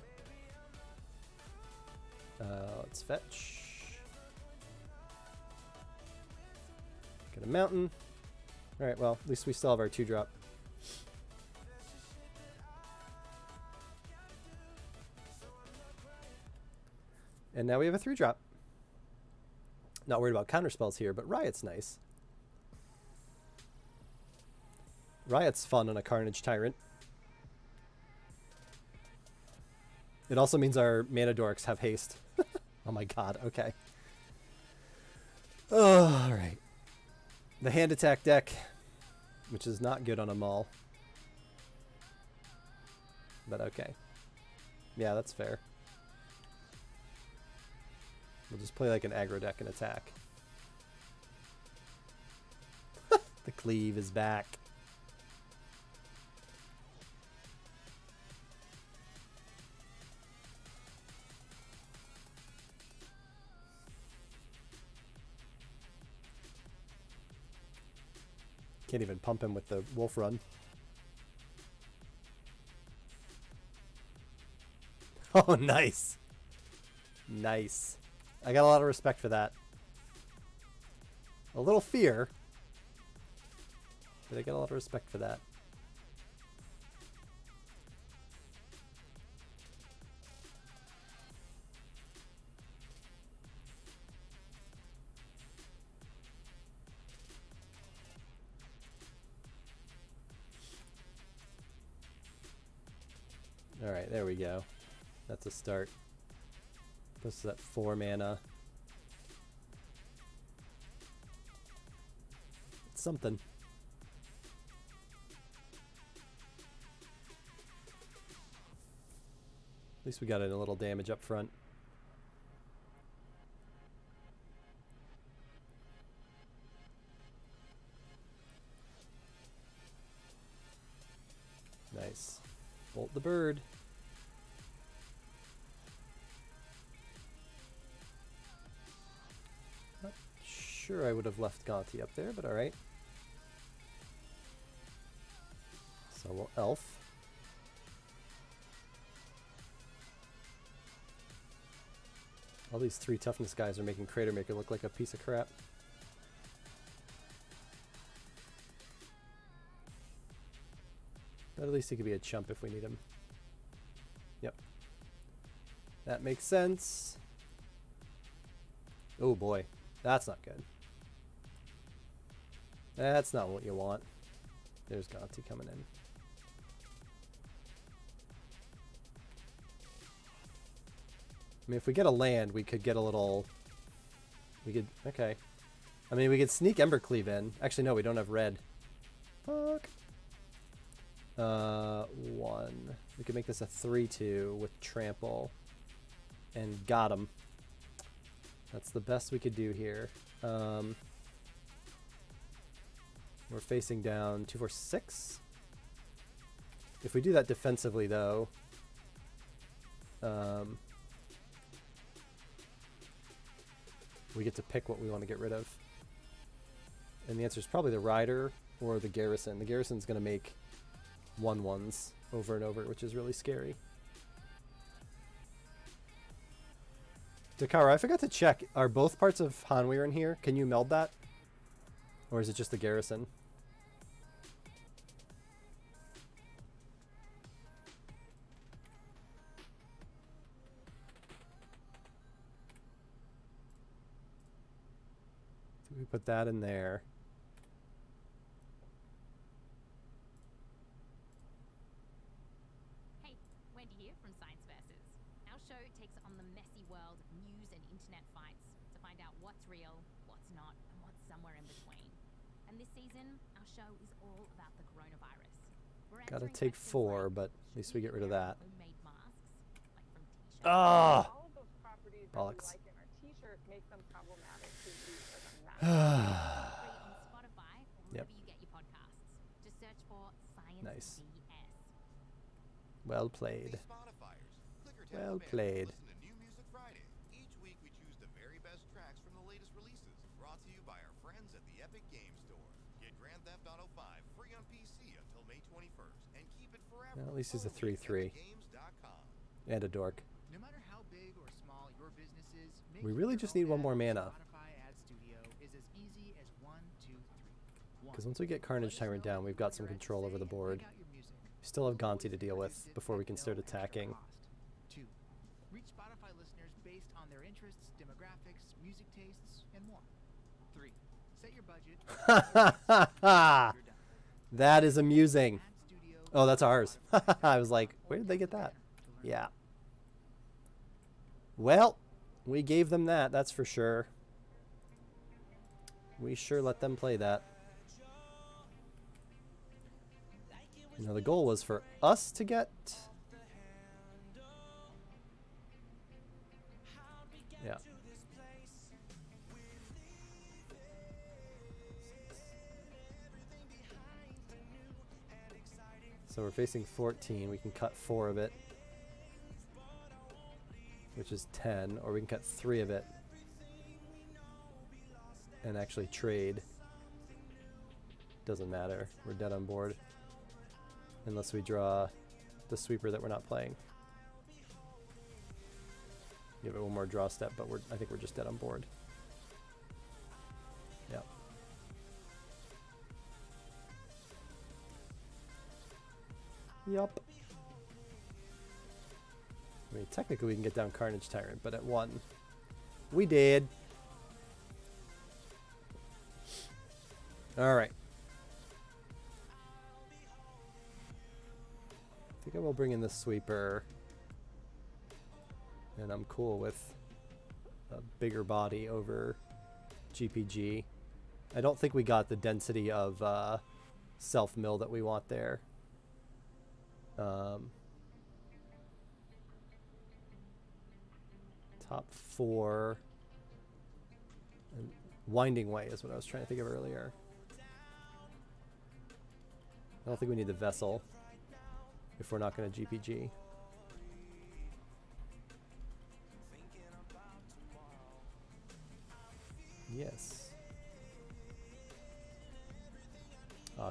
Uh, let's fetch. Get a mountain. Alright, well, at least we still have our 2-drop. And now we have a 3-drop. Not worried about counterspells here, but Riot's nice. Riot's fun on a Carnage Tyrant. It also means our mana dorks have haste. oh my god, okay. Oh, alright. The hand attack deck, which is not good on a mall. But okay. Yeah, that's fair. We'll just play like an aggro deck and attack. The cleave is back. Can't even pump him with the wolf run. Oh, nice. Nice. I got a lot of respect for that. A little fear. But I get a lot of respect for that. Alright, there we go. That's a start. This is at 4 mana. It's something. At least we got in a little damage up front. Nice. Bolt the bird. Sure I would have left Gonti up there, but alright. So we'll elf. All these three toughness guys are making Crater Maker look like a piece of crap. But at least he could be a chump if we need him. Yep. That makes sense. Oh boy, that's not good. That's not what you want. There's Gonti coming in. I mean, if we get a land, we could get a little... We could... Okay. I mean, we could sneak Embercleave in. Actually, no, we don't have red. Fuck. Uh, one. We could make this a 3-2 with trample. And got him. That's the best we could do here. Um, we're facing down 2, 4, 6. If we do that defensively, though, um, we get to pick what we want to get rid of. And the answer is probably the rider or the garrison. The garrison's going to make one ones over and over, which is really scary. Dekkaru, I forgot to check. Are both parts of Hanweir in here? Can you meld that? Or is it just the garrison? Put that in there. Hey, Wendy here from Science Versus. Our show takes on the messy world of news and internet fights to find out what's real, what's not, and what's somewhere in between. And this season, our show is all about the coronavirus. We're Gotta take four, like, but at least we get rid of that. Homemade masks, like from. Ah! All those properties that Bollocks. Science Nice. Well played. Hey Spotifyers, click or tap Well a band and played. Listen to New Music Friday. Each week we choose the very best tracks from the latest releases, brought to you by our friends at the Epic Game Store. Get Grand Theft Auto 5 free on PC until May 21st, and keep it forever. Well, at least it's a 3-3. And a dork. No matter how big or small your business is, We really just need one more mana. Because once we get Carnage Tyrant down, we've got some control over the board. pick out your music. We still have Gonti to deal with before we can start attacking. reach Spotify listeners based on their interests, demographics, music tastes, and more. Three, set your budget. that is amusing. Oh, that's ours. I was like, where did they get that? Yeah. Well, we gave them that, that's for sure. We sure let them play that. Now the goal was for us to get... Yeah. So we're facing 14. We can cut 4 of it, which is 10, or we can cut 3 of it and actually trade. Doesn't matter. We're dead on board. Unless we draw the sweeper that we're not playing. Give it one more draw step, but we're I think we're just dead on board. Yep. Yup. I mean, technically we can get down Carnage Tyrant, but at one. We did. Alright. I think I will bring in the sweeper. And I'm cool with a bigger body over GPG. I don't think we got the density of uh, self-mill that we want there. Um, top four. And Winding Way is what I was trying to think of earlier. I don't think we need the vessel if we're not going to GPG. Yes.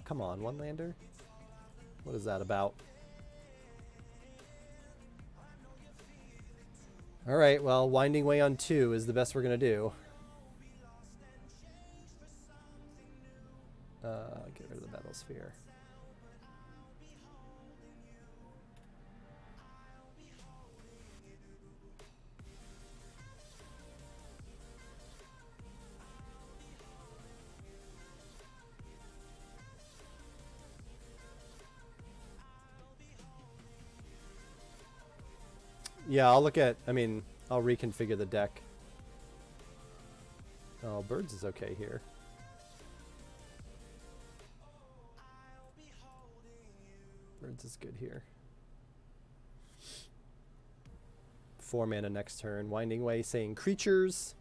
Come on, one lander? What is that about? Alright, well, Winding Way on 2 is the best we're going to do. Uh, get rid of the Battlesphere. Yeah, I'll look at, I mean, I'll reconfigure the deck. Oh, Birds is okay here. Birds is good here. Four mana next turn. Winding Way saying creatures.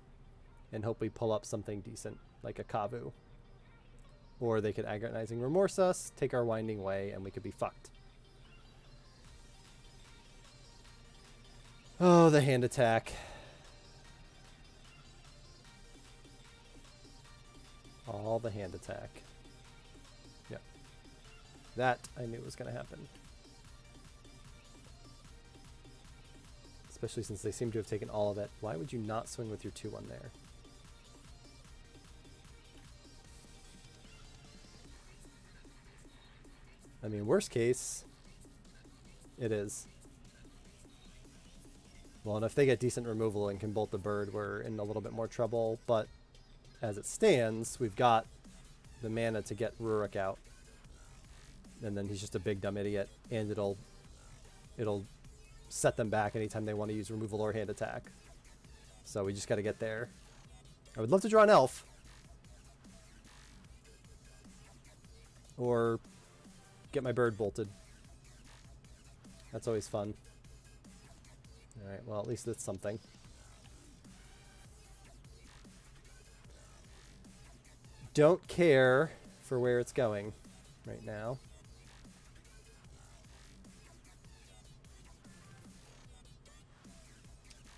And hope we pull up something decent, like a Kavu. Or they could Agonizing Remorse us, take our Winding Way, and we could be fucked. Oh, the hand attack. All the hand attack. Yep. That I knew was going to happen. Especially since they seem to have taken all of it. Why would you not swing with your 2-1 there? I mean, worst case, it is. Well, and if they get decent removal and can bolt the bird, we're in a little bit more trouble. But as it stands, we've got the mana to get Ruric out. And then he's just a big dumb idiot, and it'll it'll set them back anytime they want to use removal or hand attack. So we just got to get there. I would love to draw an elf. Or get my bird bolted. That's always fun. Alright, well at least it's something. Don't care for where it's going right now.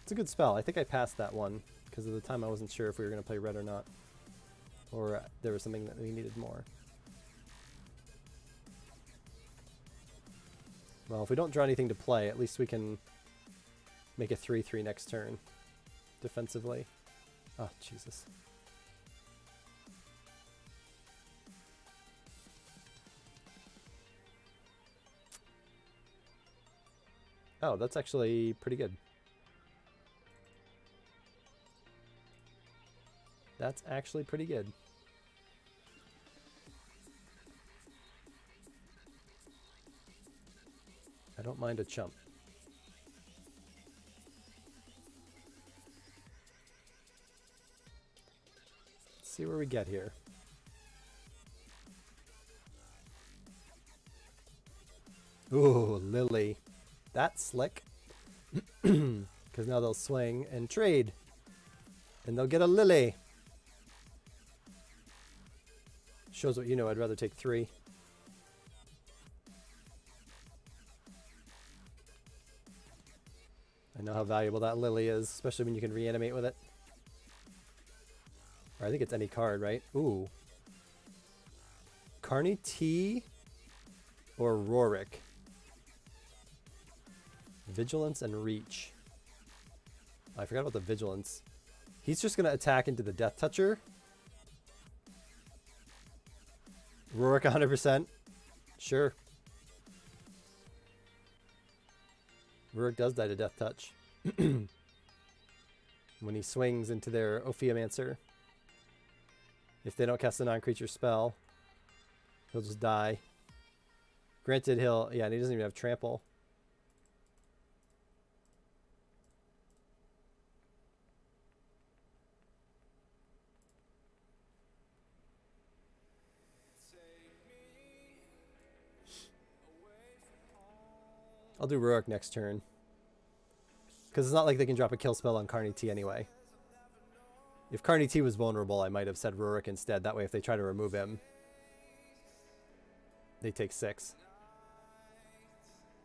It's a good spell. I think I passed that one because at the time I wasn't sure if we were going to play red or not. Or uh, there was something that we needed more. Well, if we don't draw anything to play, at least we can make a 3-3 next turn defensively. Oh, Jesus. Oh, that's actually pretty good. That's actually pretty good. I don't mind a chump. see where we get here. Ooh, Lily. That's slick. Because now they'll swing and trade. And they'll get a Lily. Shows what you know. I'd rather take three. I know how valuable that Lily is, especially when you can reanimate with it. I think it's any card, right? Ooh. Carney T or Ruric? Vigilance and Reach. Oh, I forgot about the Vigilance. He's just going to attack into the Death Toucher. Ruric 100%. Sure. Ruric does die to Death Touch. when he swings into their Ophiomancer. If they don't cast a non-creature spell, he'll just die. Granted, he'll... Yeah, and he doesn't even have Trample. I'll do Ruric next turn. Because it's not like they can drop a kill spell on Carney T anyway. If Carney T was vulnerable, I might have said Ruric instead. That way, if they try to remove him, they take six.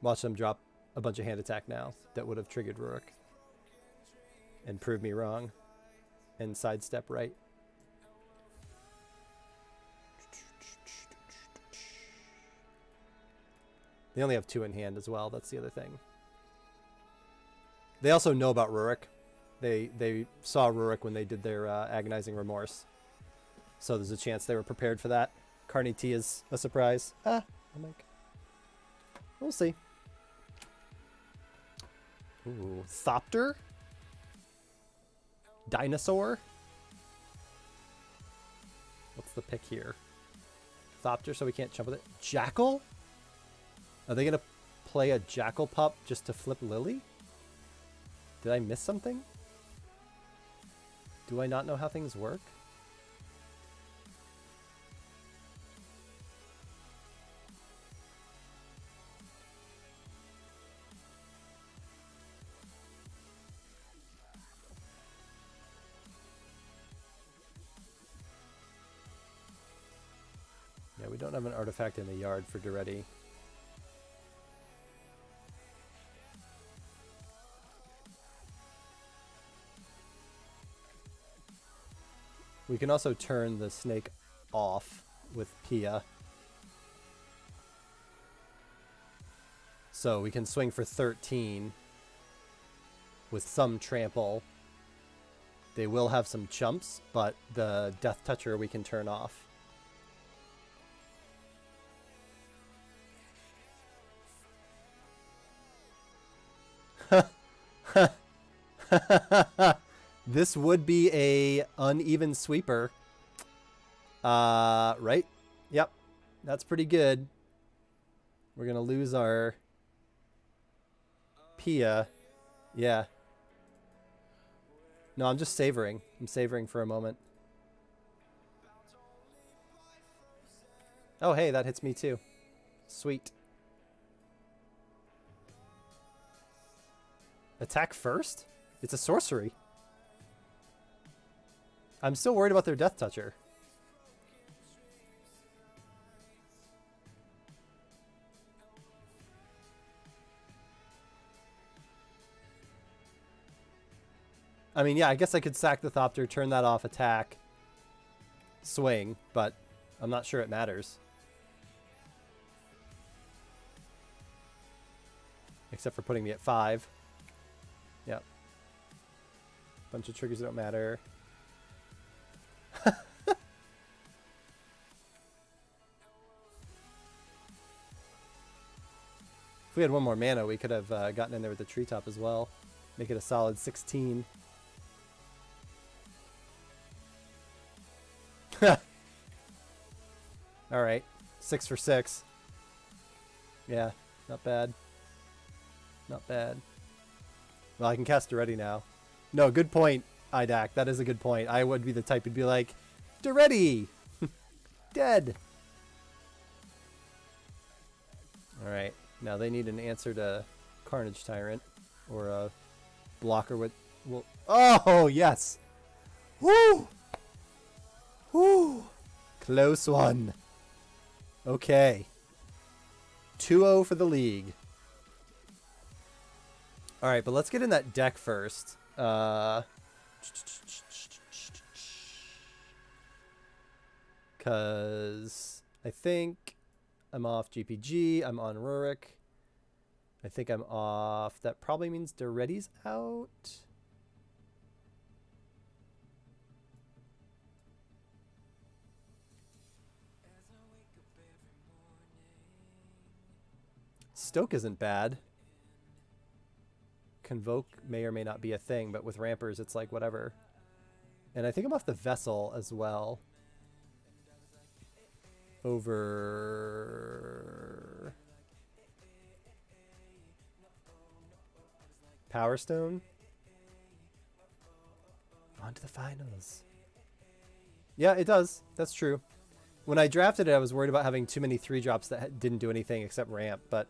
Watch them drop a bunch of hand attack now that would have triggered Ruric. And prove me wrong. And sidestep right. They only have two in hand as well. That's the other thing. They also know about Ruric. They they saw Ruric when they did their uh, agonizing remorse. So there's a chance they were prepared for that. Carney T is a surprise. Ah, I'm like, we'll see. Ooh, Thopter? Dinosaur? What's the pick here? Thopter, so we can't jump with it. Jackal? Are they gonna play a Jackal pup just to flip Lily? Did I miss something? Do I not know how things work? Yeah, we don't have an artifact in the yard for Daretti. We can also turn the snake off with Pia. So we can swing for 13 with some trample. They will have some chumps, but the Death Toucher we can turn off. this would be a uneven sweeper. Uh, right? Yep. That's pretty good. We're going to lose our Pia. Yeah. No, I'm just savoring. I'm savoring for a moment. Oh, hey, that hits me too. Sweet. Attack first? It's a sorcery. I'm still worried about their Death Toucher. I mean, yeah, I guess I could sack the Thopter, turn that off, attack, swing, but I'm not sure it matters. Except for putting me at five. Yep. Bunch of triggers that don't matter. We had one more mana, we could have uh, gotten in there with the treetop as well. Make it a solid 16. Alright. Six for six. Yeah, not bad. Not bad. Well, I can cast Daretti now. No, good point, Idak. That is a good point. I would be the type who'd be like, Daretti! Dead! Alright. Now they need an answer to Carnage Tyrant. Or a blocker with... Well, oh, yes! Woo! Woo! Close one. Okay. 2-0 for the league. All right, but let's get in that deck first. Uh, cause I think I'm off GPG. I'm on Ruric. I think I'm off. That probably means Daretti's out. Stoke isn't bad. Convoke may or may not be a thing, but with Rampers, it's like whatever. And I think I'm off the Vessel as well. Over... Power Stone. On to the finals. Yeah, it does. That's true. When I drafted it, I was worried about having too many three drops that didn't do anything except ramp, but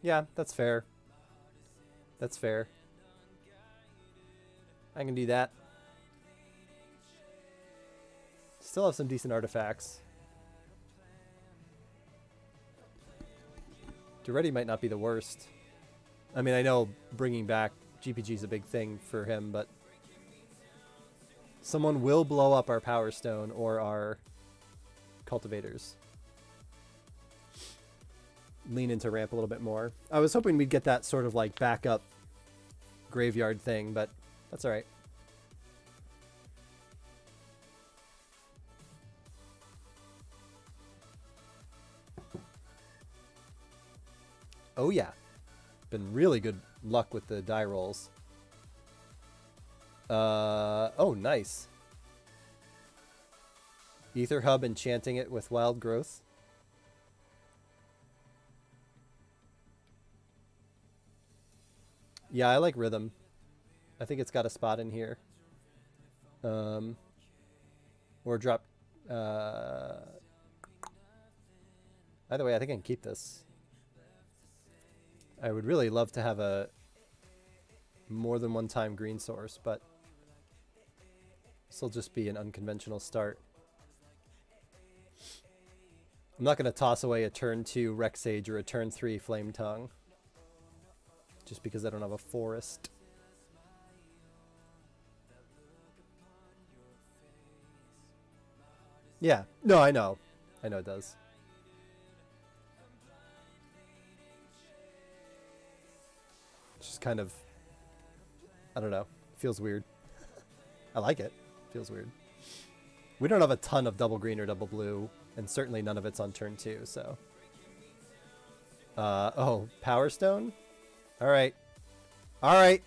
yeah, that's fair. That's fair. I can do that. Still have some decent artifacts. Daretti might not be the worst. I mean, I know bringing back GPG is a big thing for him, but someone will blow up our Power Stone or our cultivators. Lean into ramp a little bit more. I was hoping we'd get that sort of like backup graveyard thing, but that's all right. Oh yeah. Been really good luck with the die rolls. Uh oh, nice. Aether Hub enchanting it with wild growth. Yeah, I like rhythm. I think it's got a spot in here. Um, or drop. Uh, either way, I think I can keep this. I would really love to have a more than one time green source, but this will just be an unconventional start. I'm not going to toss away a turn 2 Rec Sage or a turn 3 Flametongue. Just because I don't have a forest. Yeah. No, I know. I know it does. Just kind of... I don't know. Feels weird. I like it. Feels weird. We don't have a ton of double green or double blue, and certainly none of it's on turn two, so... Uh, oh, Power Stone? Alright. Alright.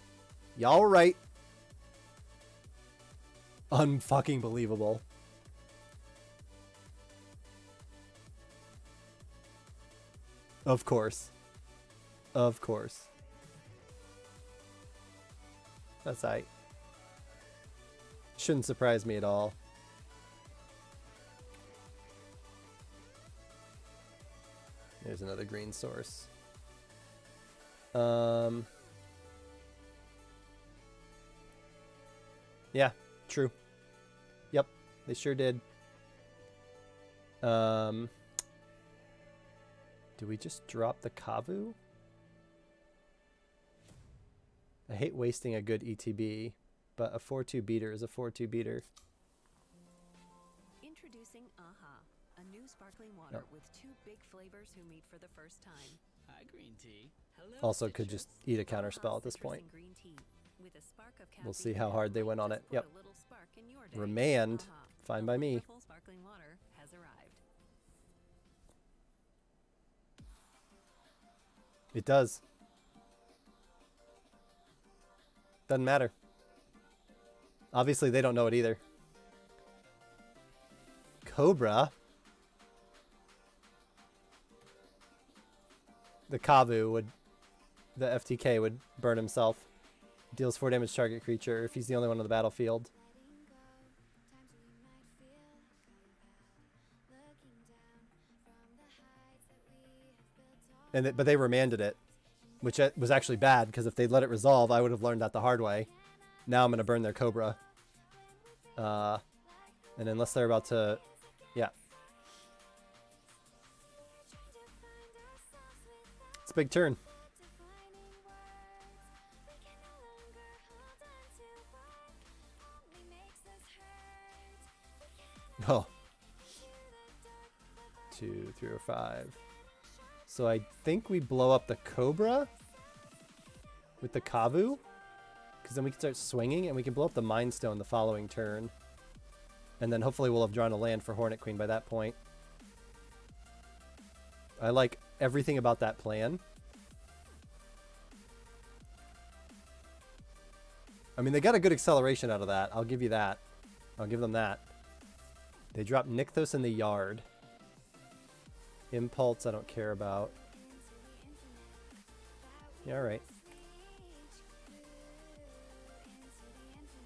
Y'all right. Unfucking believable. Of course. Of course. That's I. Shouldn't surprise me at all. There's another green source. Um. Yeah, true. Yep, they sure did. Um. Do we just drop the Kavu? I hate wasting a good ETB, but a 4-2 beater is a 4-2 beater. Introducing Aha, a new sparkling water Oh. with two big flavors who meet for the first time. Hi, green tea. Hello, Also could just eat a Aha counterspell at this point. green tea. With a spark of We'll see how hard they went on it. Yep. a little spark in your day. Remand. Aha, Fine by me. sparkling water has arrived. It does. Doesn't matter. Obviously, they don't know it either. Cobra. The Kavu would, the FTK would burn himself. Deals 4 damage target creature if he's the only one on the battlefield. And but they remanded it, which was actually bad because if they'd let it resolve, I would have learned that the hard way. Now I'm going to burn their Cobra. Uh, and unless they're about to... Yeah. It's a big turn. Oh. Two, three, or five. So I think we blow up the Cobra with the Kavu. Because then we can start swinging and we can blow up the Mind Stone the following turn. And then hopefully we'll have drawn a land for Hornet Queen by that point. I like everything about that plan. I mean, they got a good acceleration out of that. I'll give you that. I'll give them that. They drop Nykthos in the yard. Impulse, I don't care about. Yeah, alright.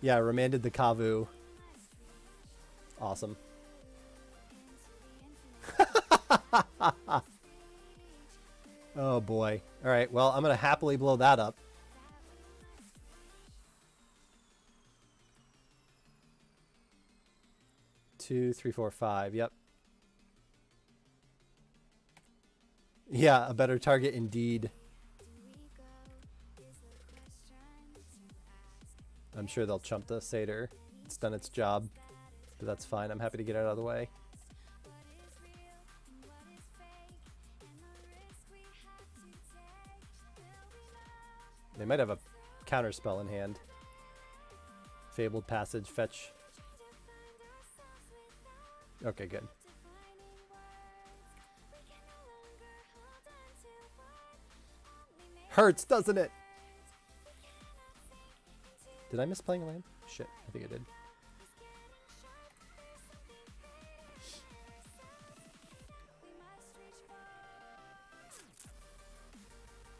Yeah, I remanded the Kavu. Awesome. oh boy. Alright, well, I'm going to happily blow that up. Two, three, four, five. Yep. Yeah, a better target indeed. I'm sure they'll chump the Satyr. It's done its job. But that's fine. I'm happy to get out of the way. They might have a counter spell in hand. Fabled Passage, fetch. Okay, good. Hurts, doesn't it? Did I miss playing a land? Shit, I think I did.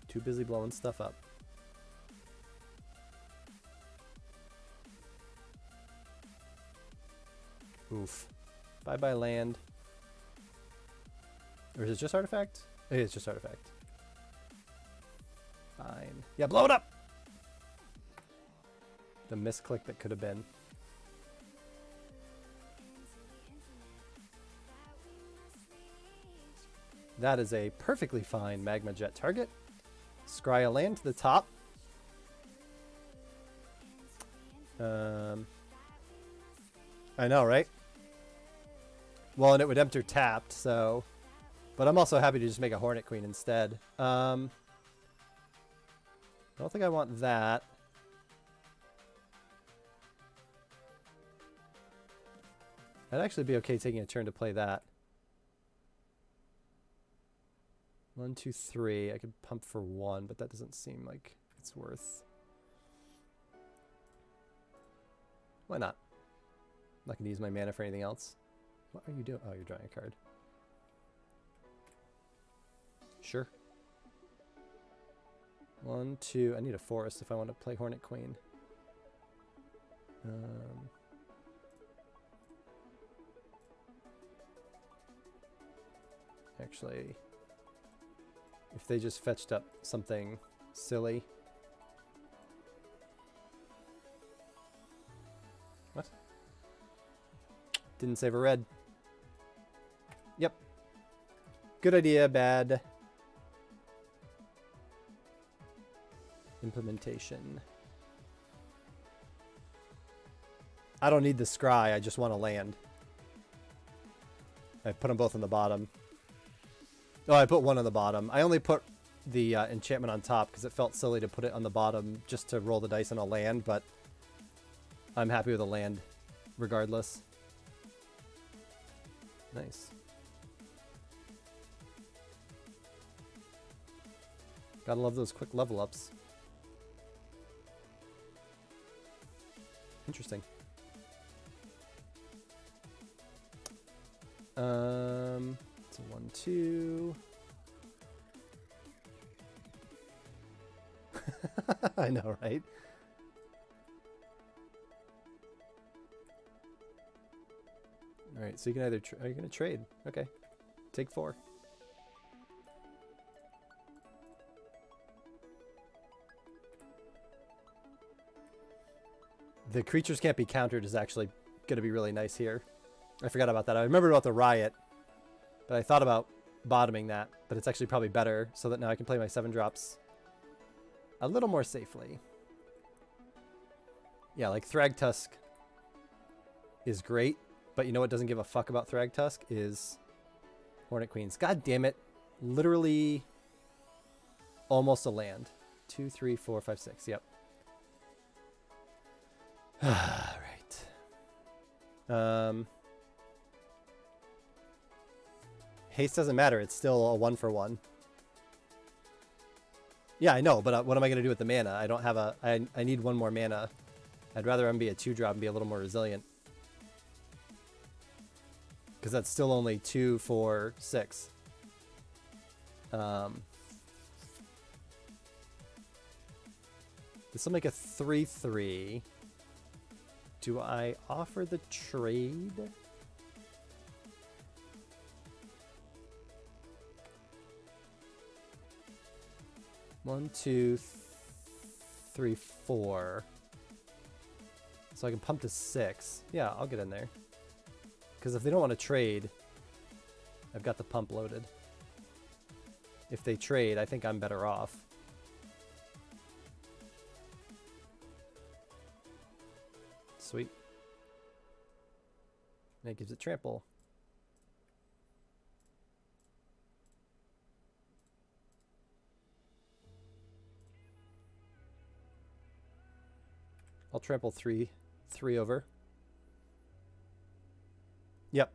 Too busy blowing stuff up. Oof. Bye bye land. Or is it just artifact? It is just artifact. Fine. Yeah, blow it up! The misclick that could have been. That is a perfectly fine Magma Jet target. Scry a land to the top. Um, I know, right? Well, and it would enter tapped, so... But I'm also happy to just make a Hornet Queen instead. Um, I don't think I want that. I'd actually be okay taking a turn to play that. One, two, three. I could pump for one, but that doesn't seem like it's worth. Why not? I'm not going to use my mana for anything else. What are you doing? Oh, you're drawing a card. Sure. One, two. I need a forest if I want to play Hornet Queen. Um, actually, if they just fetched up something silly. What? Didn't save a red. Yep. Good idea, bad. Implementation. I don't need the scry, I just want to land. I put them both on the bottom. Oh, I put one on the bottom. I only put the uh, enchantment on top because it felt silly to put it on the bottom just to roll the dice on a land, but I'm happy with a land regardless. Nice. Gotta love those quick level ups. Interesting. Um, it's a one, two. I know, right? All right, so you can either are you gonna trade? Okay, take four. The creatures can't be countered is actually gonna be really nice here. I forgot about that. I remembered about the riot, but I thought about bottoming that, but it's actually probably better so that now I can play my seven drops a little more safely. Yeah, like Thragtusk is great, But you know what doesn't give a fuck about Thragtusk is Hornet Queens. God damn it. Literally almost a land. Two, three, four, five, six. Yep. All right. Um, haste doesn't matter. It's still a one for one. Yeah, I know, but uh, what am I going to do with the mana? I don't have a... I, I need one more mana. I'd rather him be a two-drop and be a little more resilient. Because that's still only two, four, six. Um, this will make a 3-3. Do I offer the trade? One, two, th- three, four. So I can pump to six. Yeah, I'll get in there. Because if they don't want to trade, I've got the pump loaded. If they trade, I think I'm better off. And it gives it trample. I'll trample three, three over. Yep.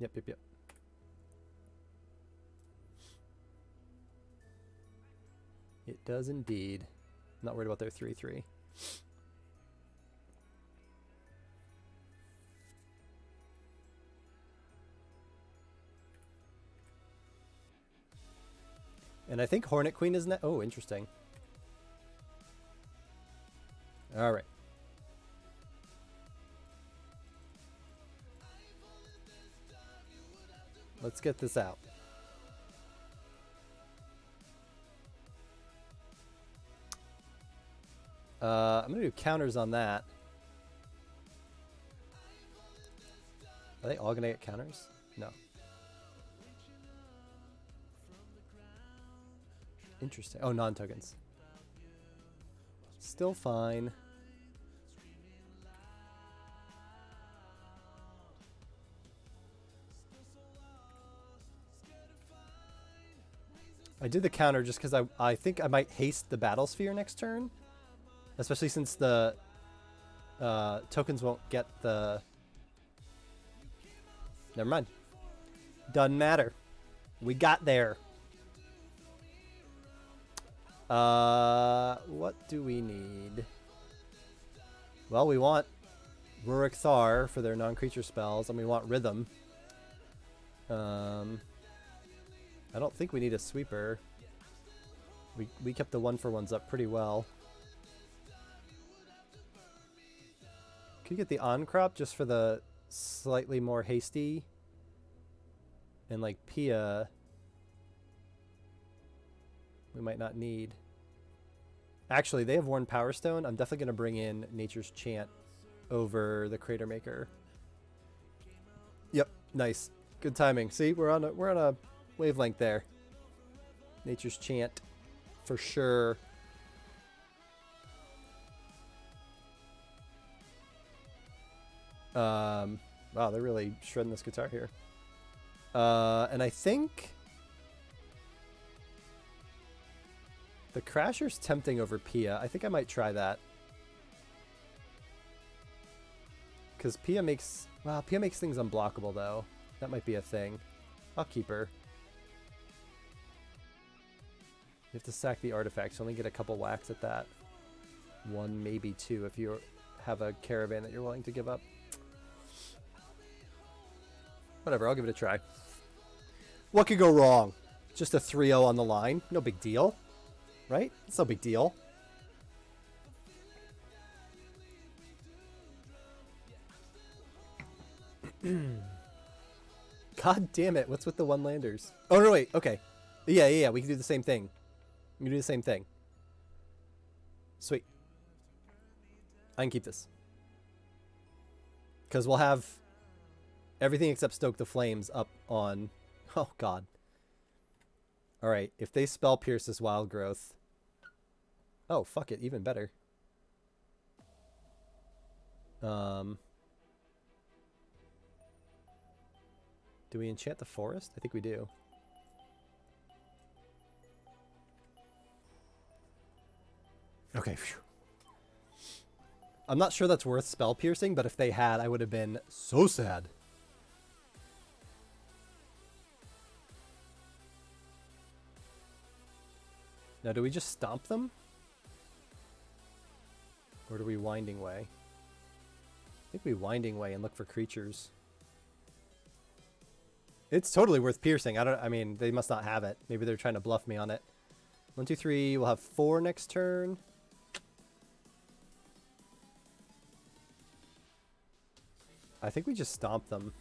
Yep, yep, yep. It does indeed. I'm Not worried about their 3 3. And I think Hornet Queen is ne- Oh, interesting. All right. Let's get this out. Uh, I'm going to do counters on that. Are they all going to get counters? Interesting. Oh, non-tokens. Still fine. I did the counter just because I, I think I might haste the battle sphere next turn. Especially since the uh, tokens won't get the... Never mind. Doesn't matter. We got there. Uh, what do we need? Well, we want Ruric Thar for their non-creature spells, and we want Rhythm. Um, I don't think we need a sweeper. We, we kept the one-for-ones up pretty well. Could you get the on-crop just for the slightly more hasty. And like Pia, we might not need. Actually, they have Worn Power Stone. I'm definitely going to bring in Nature's Chant over the Cratermaker. Yep, nice. Good timing. See, we're on a, we're on a wavelength there. Nature's Chant for sure. Um, wow, they're really shredding this guitar here. Uh, and I think the Crasher's tempting over Pia. I think I might try that. Because Pia makes... Well, Pia makes things unblockable, though. That might be a thing. I'll keep her. You have to sack the artifacts. You only get a couple whacks at that. One, maybe two, if you have a caravan that you're willing to give up. Whatever, I'll give it a try. What could go wrong? Just a 3-0 on the line. No big deal. Right? It's no big deal. God damn it. What's with the one-landers? Oh, no, wait. Okay. Yeah, yeah, yeah. We can do the same thing. We can do the same thing. Sweet. I can keep this. Because we'll have everything except Stoke the Flames up on... Oh, God. Alright, if they spell Pierce this Wild Growth... Oh, fuck it, even better. Um... Do we enchant the forest? I think we do. Okay. phew. I'm not sure that's worth spell piercing, but if they had, I would have been so sad. Now, do we just stomp them? Or do we winding way? I think we winding way and look for creatures. It's totally worth piercing. I don't. I mean, they must not have it. Maybe they're trying to bluff me on it. One, two, three. We'll have four next turn. I think we just stomp them.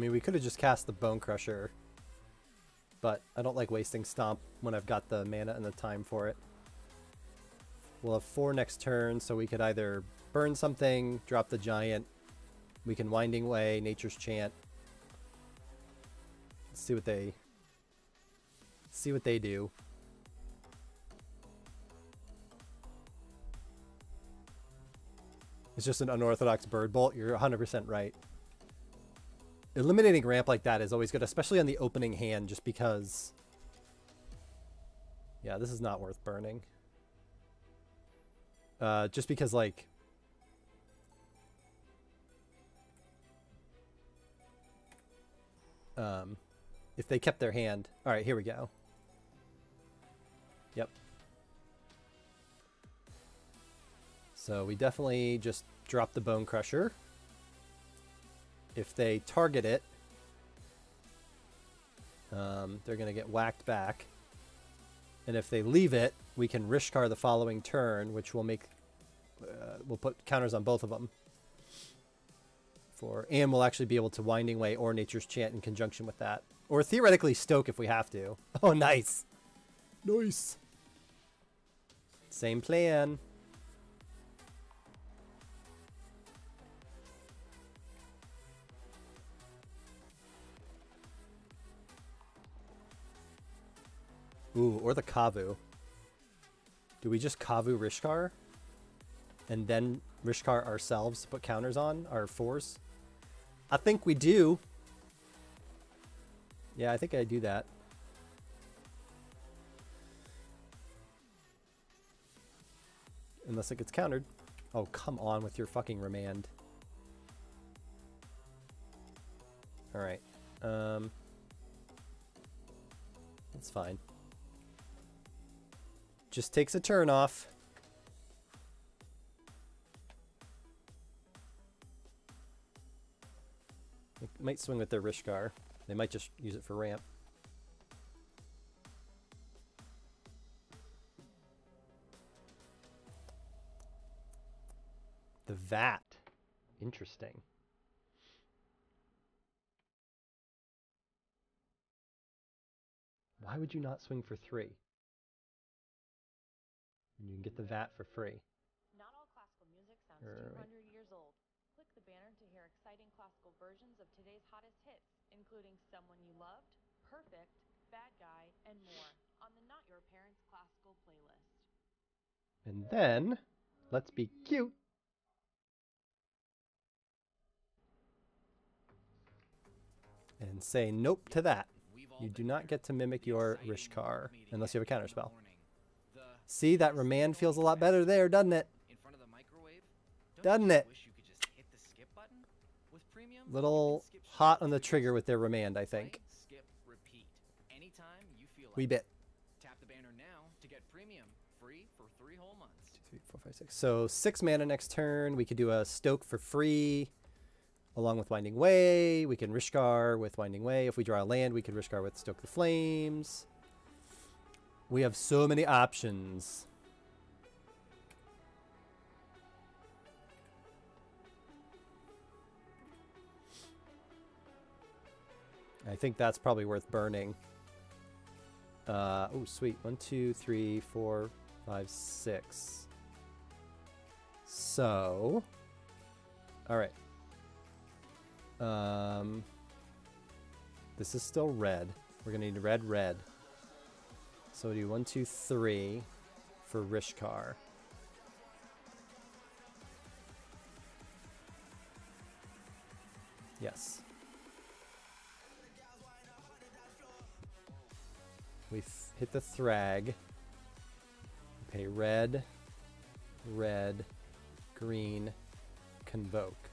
Mean, we could have just cast the Bonecrusher, but I don't like wasting Stomp when I've got the mana and the time for it. We'll have four next turn, so we could either burn something, drop the Giant, we can Winding Way, Nature's Chant. Let's see what they... See what they do. It's just an unorthodox bird bolt. You're 100% right eliminating ramp like that is always good, especially on the opening hand, just because... Yeah, this is not worth burning. Uh, just because, like... Um, if they kept their hand... Alright, here we go. Yep. So we definitely just drop the Bonecrusher if they target it, um, they're going to get whacked back. And if they leave it, we can Rishkar the following turn, which will make, uh, we'll put counters on both of them. For, and we'll actually be able to Winding Way or Nature's Chant in conjunction with that. Or theoretically Stoke if we have to. Oh, nice. Nice. Same plan. Ooh, or the Kavu. Do we just Kavu Rishkar? And then Rishkar ourselves put counters on our fours? I think we do. Yeah, I think I do that. Unless it gets countered. Oh, come on with your fucking remand. Alright. Um, that's fine. Just takes a turn off. They might swing with their Rishkar. They might just use it for ramp. The Vat. Interesting. Why would you not swing for three? And you can get the VAT for free. Not all classical music sounds Right. 200 years old. Click the banner to hear exciting classical versions of today's hottest hits, including Someone You Loved, Perfect, Bad Guy, and more on the Not Your Parents Classical playlist. And then, let's be cute. And say nope to that. You do not get to mimic your Rishkar unless you have a counter spell. See, that remand feels a lot better there, doesn't it? in front of the microwave. Doesn't it? Wish you could just hit the skip button? With premium, Little hot on the trigger with their remand, I think. Play, skip, repeat. Anytime you feel like Wee bit. Tap the banner now to get premium free for three whole months. Three, four, five, six. So six mana next turn. We could do a Stoke for free, along with Winding Way. We can Rishkar with Winding Way. If we draw a land, we could Rishkar with Stoke the Flames. We have so many options. I think that's probably worth burning. Uh, oh, sweet. One, two, three, four, five, six. So, all right. Um, this is still red. We're gonna need red, red. So we do one, two, three. for Rishkar. Yes. We hit the Thrag. Pay red, red, green, convoke.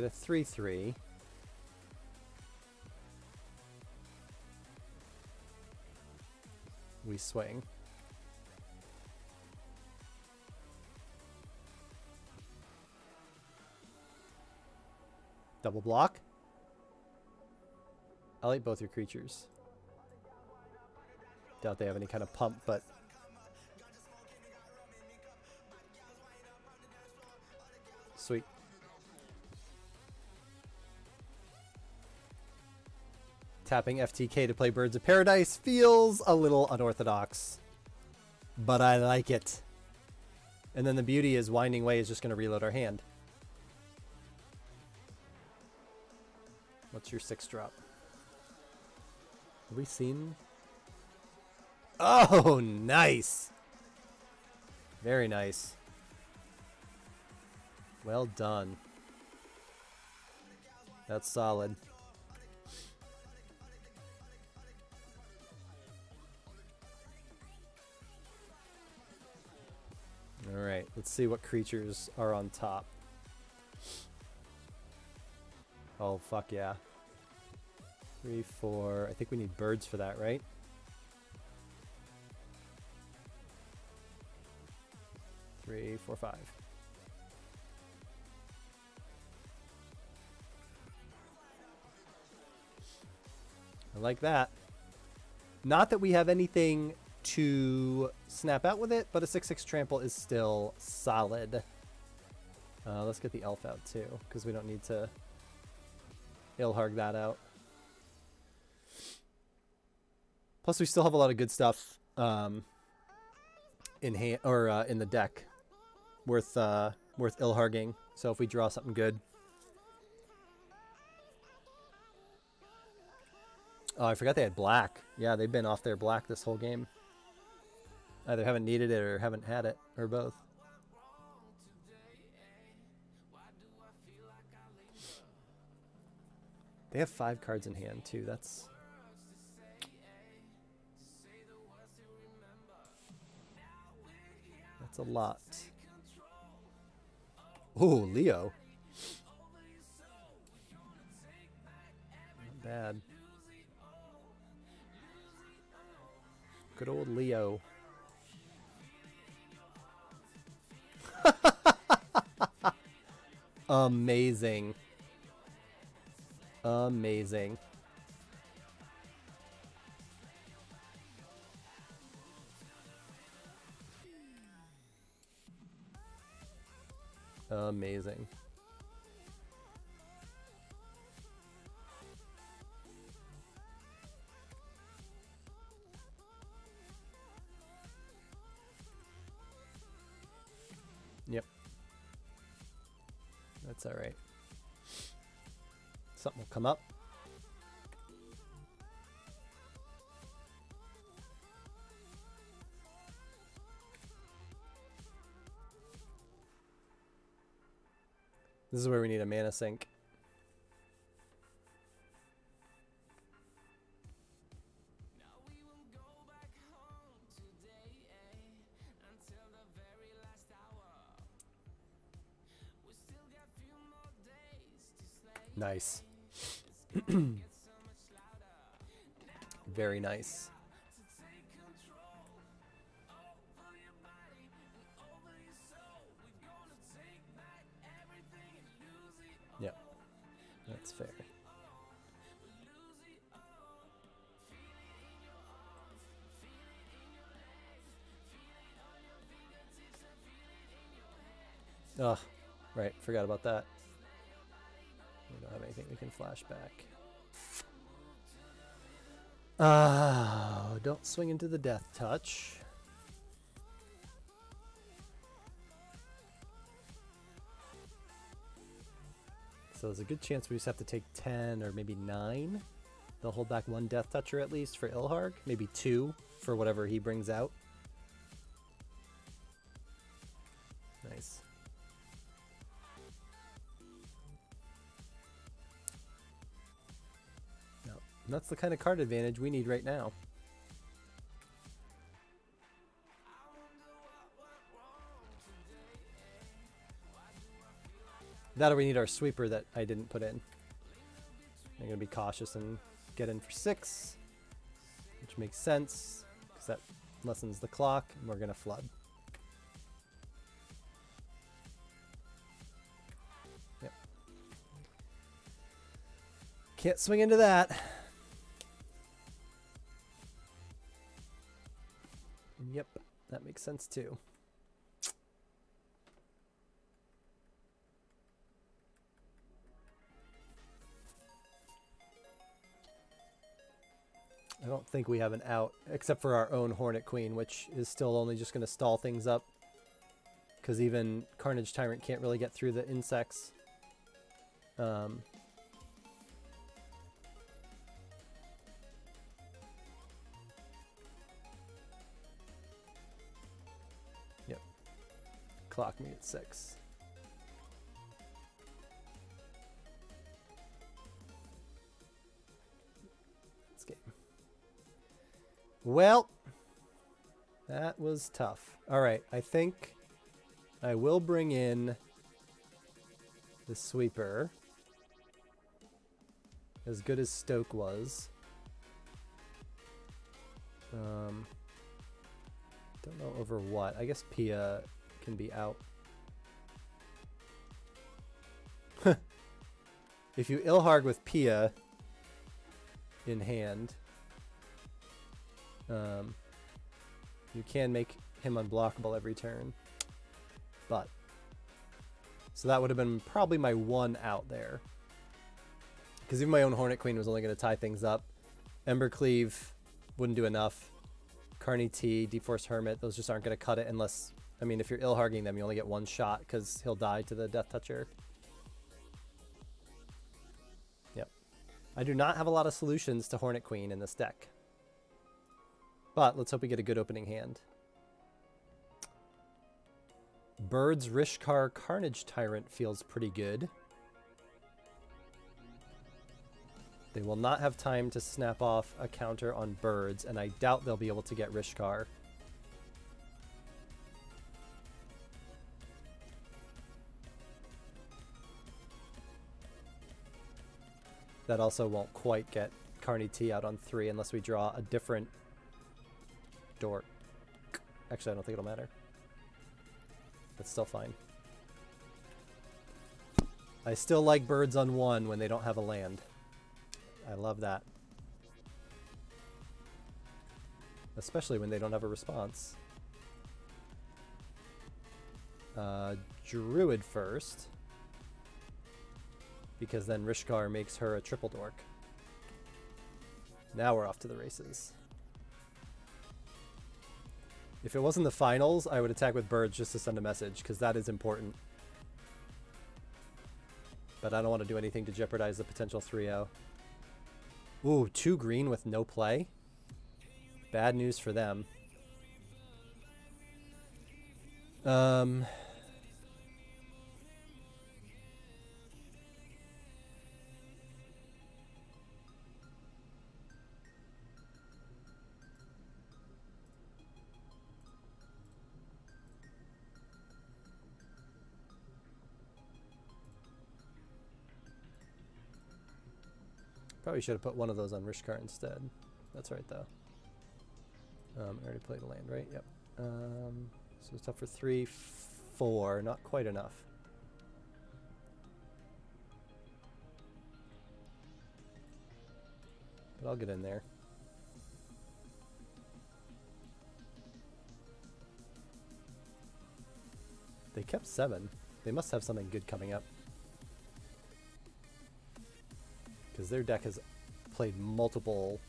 Get a 3 3. We swing. Double block. I like both your creatures. Doubt they have any kind of pump, but sweet. Tapping FTK to play Birds of Paradise feels a little unorthodox, but I like it. And then the beauty is Winding Way is just going to reload our hand. What's your six drop? Have we seen? Oh, nice. Very nice. Well done. That's solid. All right, let's see what creatures are on top. Oh, fuck yeah. Three, four. I think we need birds for that, right? Three, four, five. I like that. Not that we have anything to snap out with it, but a 6-6 trample is still solid. Uh, let's get the elf out too, because we don't need to Ilharg that out. Plus, we still have a lot of good stuff um, in hand or uh, in the deck, worth uh, worth Ilharging. So if we draw something good, oh, I forgot they had black. Yeah, they've been off their black this whole game. Either haven't needed it or haven't had it, or both. They have five cards in hand too. That's That's a lot. Oh, Leo. Not bad. Good old Leo. Amazing. Amazing. Amazing. This is where we need a mana sink. Nice. Very nice. Oh, right. Forgot about that. We don't have anything we can flash back. Oh, don't swing into the death touch. So there's a good chance we just have to take 10 or maybe 9. They'll hold back one Death Toucher at least for Ilharg, maybe two for whatever he brings out. That's the kind of card advantage we need right now. That or we need our sweeper that I didn't put in. I'm going to be cautious and get in for six, which makes sense because that lessens the clock and we're going to flood. Yep. Can't swing into that. Makes sense too. I don't think we have an out, except for our own Hornet Queen, which is still only just going to stall things up. Because even Carnage Tyrant can't really get through the insects. Um, Clock me at 6. Let's game. Well, that was tough. All right, I think I will bring in the sweeper. As good as Stoke was. Um, don't know over what. I guess Pia can be out. if you Ilharg with Pia in hand, um, you can make him unblockable every turn. But, so that would have been probably my one out there. Because even my own Hornet Queen was only going to tie things up. Embercleave wouldn't do enough. Carney T, D-Force Hermit, those just aren't going to cut it unless... I mean, if you're Ilharging them, you only get one shot because he'll die to the Death Toucher. Yep. I do not have a lot of solutions to Hornet Queen in this deck. But let's hope we get a good opening hand. Bird's Rishkar Carnage Tyrant feels pretty good. They will not have time to snap off a counter on birds, and I doubt they'll be able to get Rishkar. That also won't quite get Carney T out on three unless we draw a different dork. Actually, I don't think it'll matter. That's still fine. I still like birds on one when they don't have a land. I love that. Especially when they don't have a response. Uh, Druid first. Because then Rishkar makes her a triple dork. Now we're off to the races. If it wasn't the finals, I would attack with birds just to send a message, because that is important. But I don't want to do anything to jeopardize the potential 3-0. Ooh, two green with no play. Bad news for them. Um... Probably should have put one of those on Rishkar instead. That's right, though. Um, I already played a land, right? Yep. Um, so it's up for three, four. Not quite enough. But I'll get in there. They kept seven. They must have something good coming up. because their deck has played multiple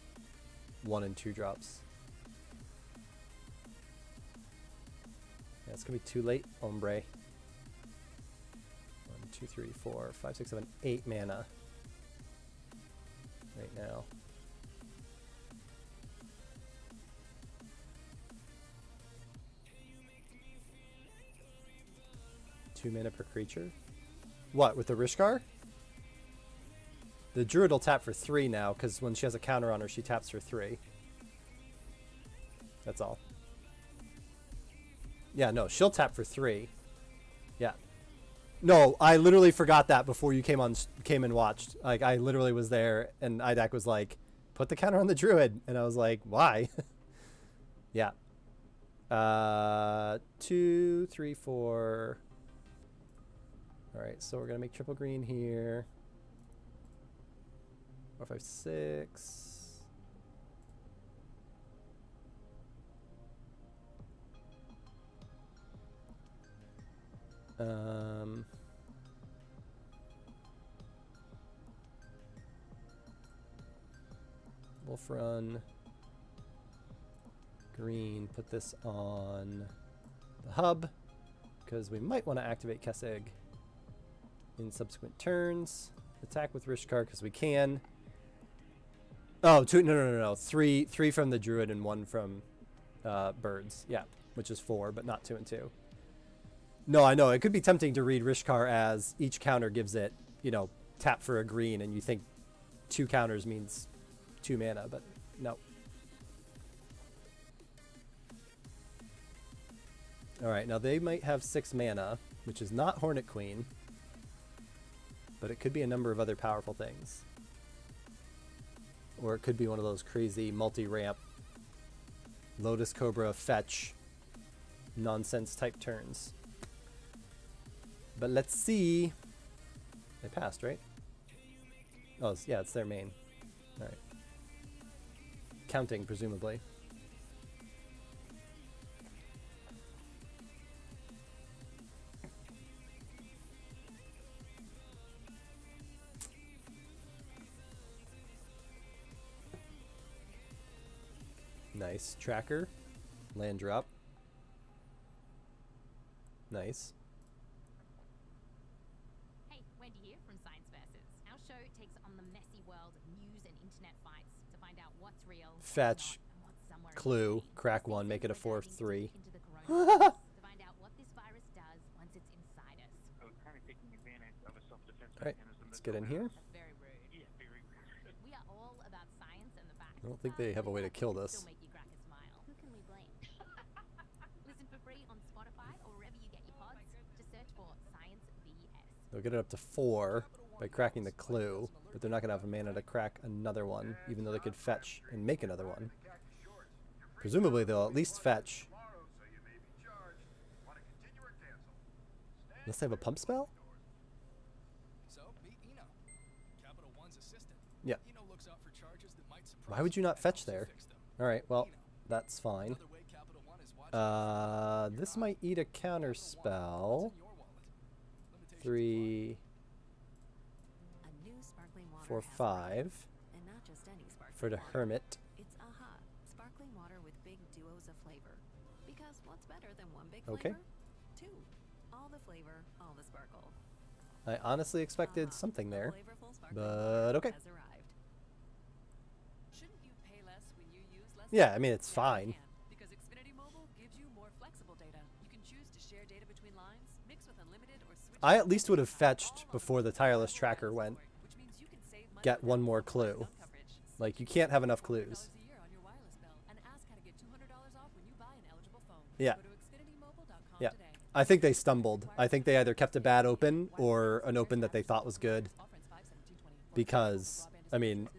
one and two drops. Yeah, it's gonna be too late, hombre. One, two, three, four, five, six, seven, eight mana right now. Two mana per creature? What, with the Rishkar? The Druid will tap for three now, because when she has a counter on her, she taps for three. That's all. Yeah, no, she'll tap for three. Yeah. No, I literally forgot that before you came on, came and watched. Like, I literally was there, and Idak was like, put the counter on the Druid. And I was like, why? yeah. Uh, two, three, four. All right, so we're gonna make triple green here. Four, five, six. Um. Wolf run. Green, put this on the hub because we might want to activate Kessig in subsequent turns. Attack with Rishkar because we can. Oh, two, no, no, no, no. Three, three from the Druid and one from uh, Birds. Yeah, which is four, but not two and two. No, I know. It could be tempting to read Rishkar as each counter gives it, you know, tap for a green, and you think two counters means two mana, but no. Alright, now they might have six mana, which is not Hornet Queen, but it could be a number of other powerful things. Or it could be one of those crazy multi-ramp Lotus Cobra fetch nonsense type turns. But let's see. They passed, right? Oh, yeah, it's their main. Alright. Counting, presumably. Nice. Tracker. Land drop. Nice. Hey, Wendy here from Science Versus. Our show takes on the messy world of news and internet fights to find out what's real, what's Fetch. not, what's Clue. between. Crack one, make it a season, we're 4-3. deep into the coronavirus to find out what this virus does once it's inside us. I was kind of taking advantage of a self-defense Alright, mechanism. let's get in here. Very rude. Yeah, very rude. We are all about science and the facts. I don't think they have a way to kill this. Still make you crack a smile. Who can we blame? Listen for free on Spotify or wherever you get your pods. Just search for Science VS. They'll get it up to four by cracking the clue, but they're not going to have a mana to crack another one, even though they could fetch and make another one. Presumably, they'll at least fetch. Unless they have a pump spell? Yeah. Why would you not fetch there? Alright, well, that's fine. Uh, this might eat a counter spell. what's in your wallet. Limitations Three, A new sparkling water four, five. and not just any sparkling For the hermit. It's AHA, sparkling water with big duos of flavor. Because what's better than one big Okay. flavor? Two. All the flavor, all the sparkle. I honestly expected AHA, something there. but okay. Shouldn't you pay less when you use less? Yeah. I mean, it's fine. I at least would have fetched before the tireless tracker went. Get one more clue. Like, you can't have enough clues. a year on your wireless bill and ask how to get $200 off when you buy an eligible phone. Yeah. Yeah. I think they stumbled. I think they either kept a bad open or an open that they thought was good. Offer ends 5/17/20. Because, I mean,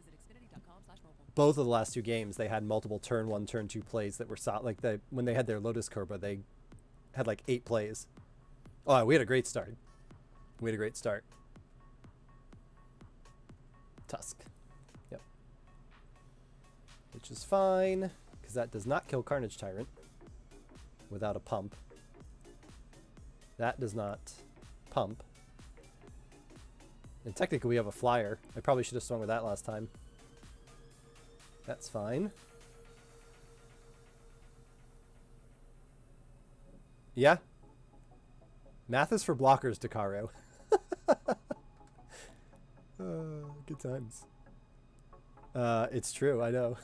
both of the last two games they had multiple turn one, turn two plays that were solid. Like they when they had their Lotus Cobra, they had like eight plays. Oh, we had a great start. We had a great start. Tusk. Yep. Which is fine because that does not kill Carnage Tyrant without a pump. That does not pump. And technically we have a flyer. I probably should have swung with that last time. That's fine. Yeah. Math is for blockers, Dekkaru. uh, good times. Uh, it's true, I know.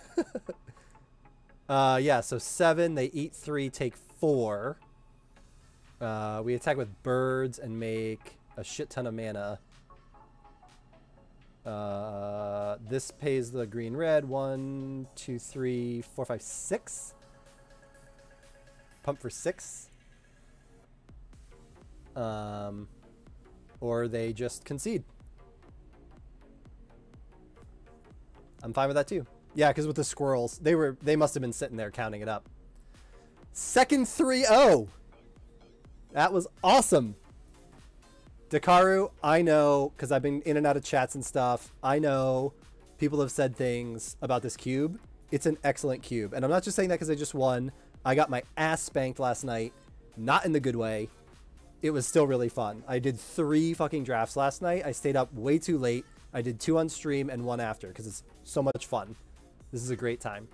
uh, yeah, so seven, they eat three, take four. Uh, we attack with birds and make a shit ton of mana. Uh, this pays the green red. One, two, three, four, five, six. Pump for six. Um, or they just concede. I'm fine with that too. Yeah, because with the squirrels, they were they must have been sitting there counting it up. Second 3-0. That was awesome. Dekkaru, I know because I've been in and out of chats and stuff. I know people have said things about this cube. It's an excellent cube, and I'm not just saying that because I just won. I got my ass spanked last night, not in the good way. It was still really fun. I did three fucking drafts last night. I stayed up way too late. I did two on stream and one after because it's so much fun. This is a great time.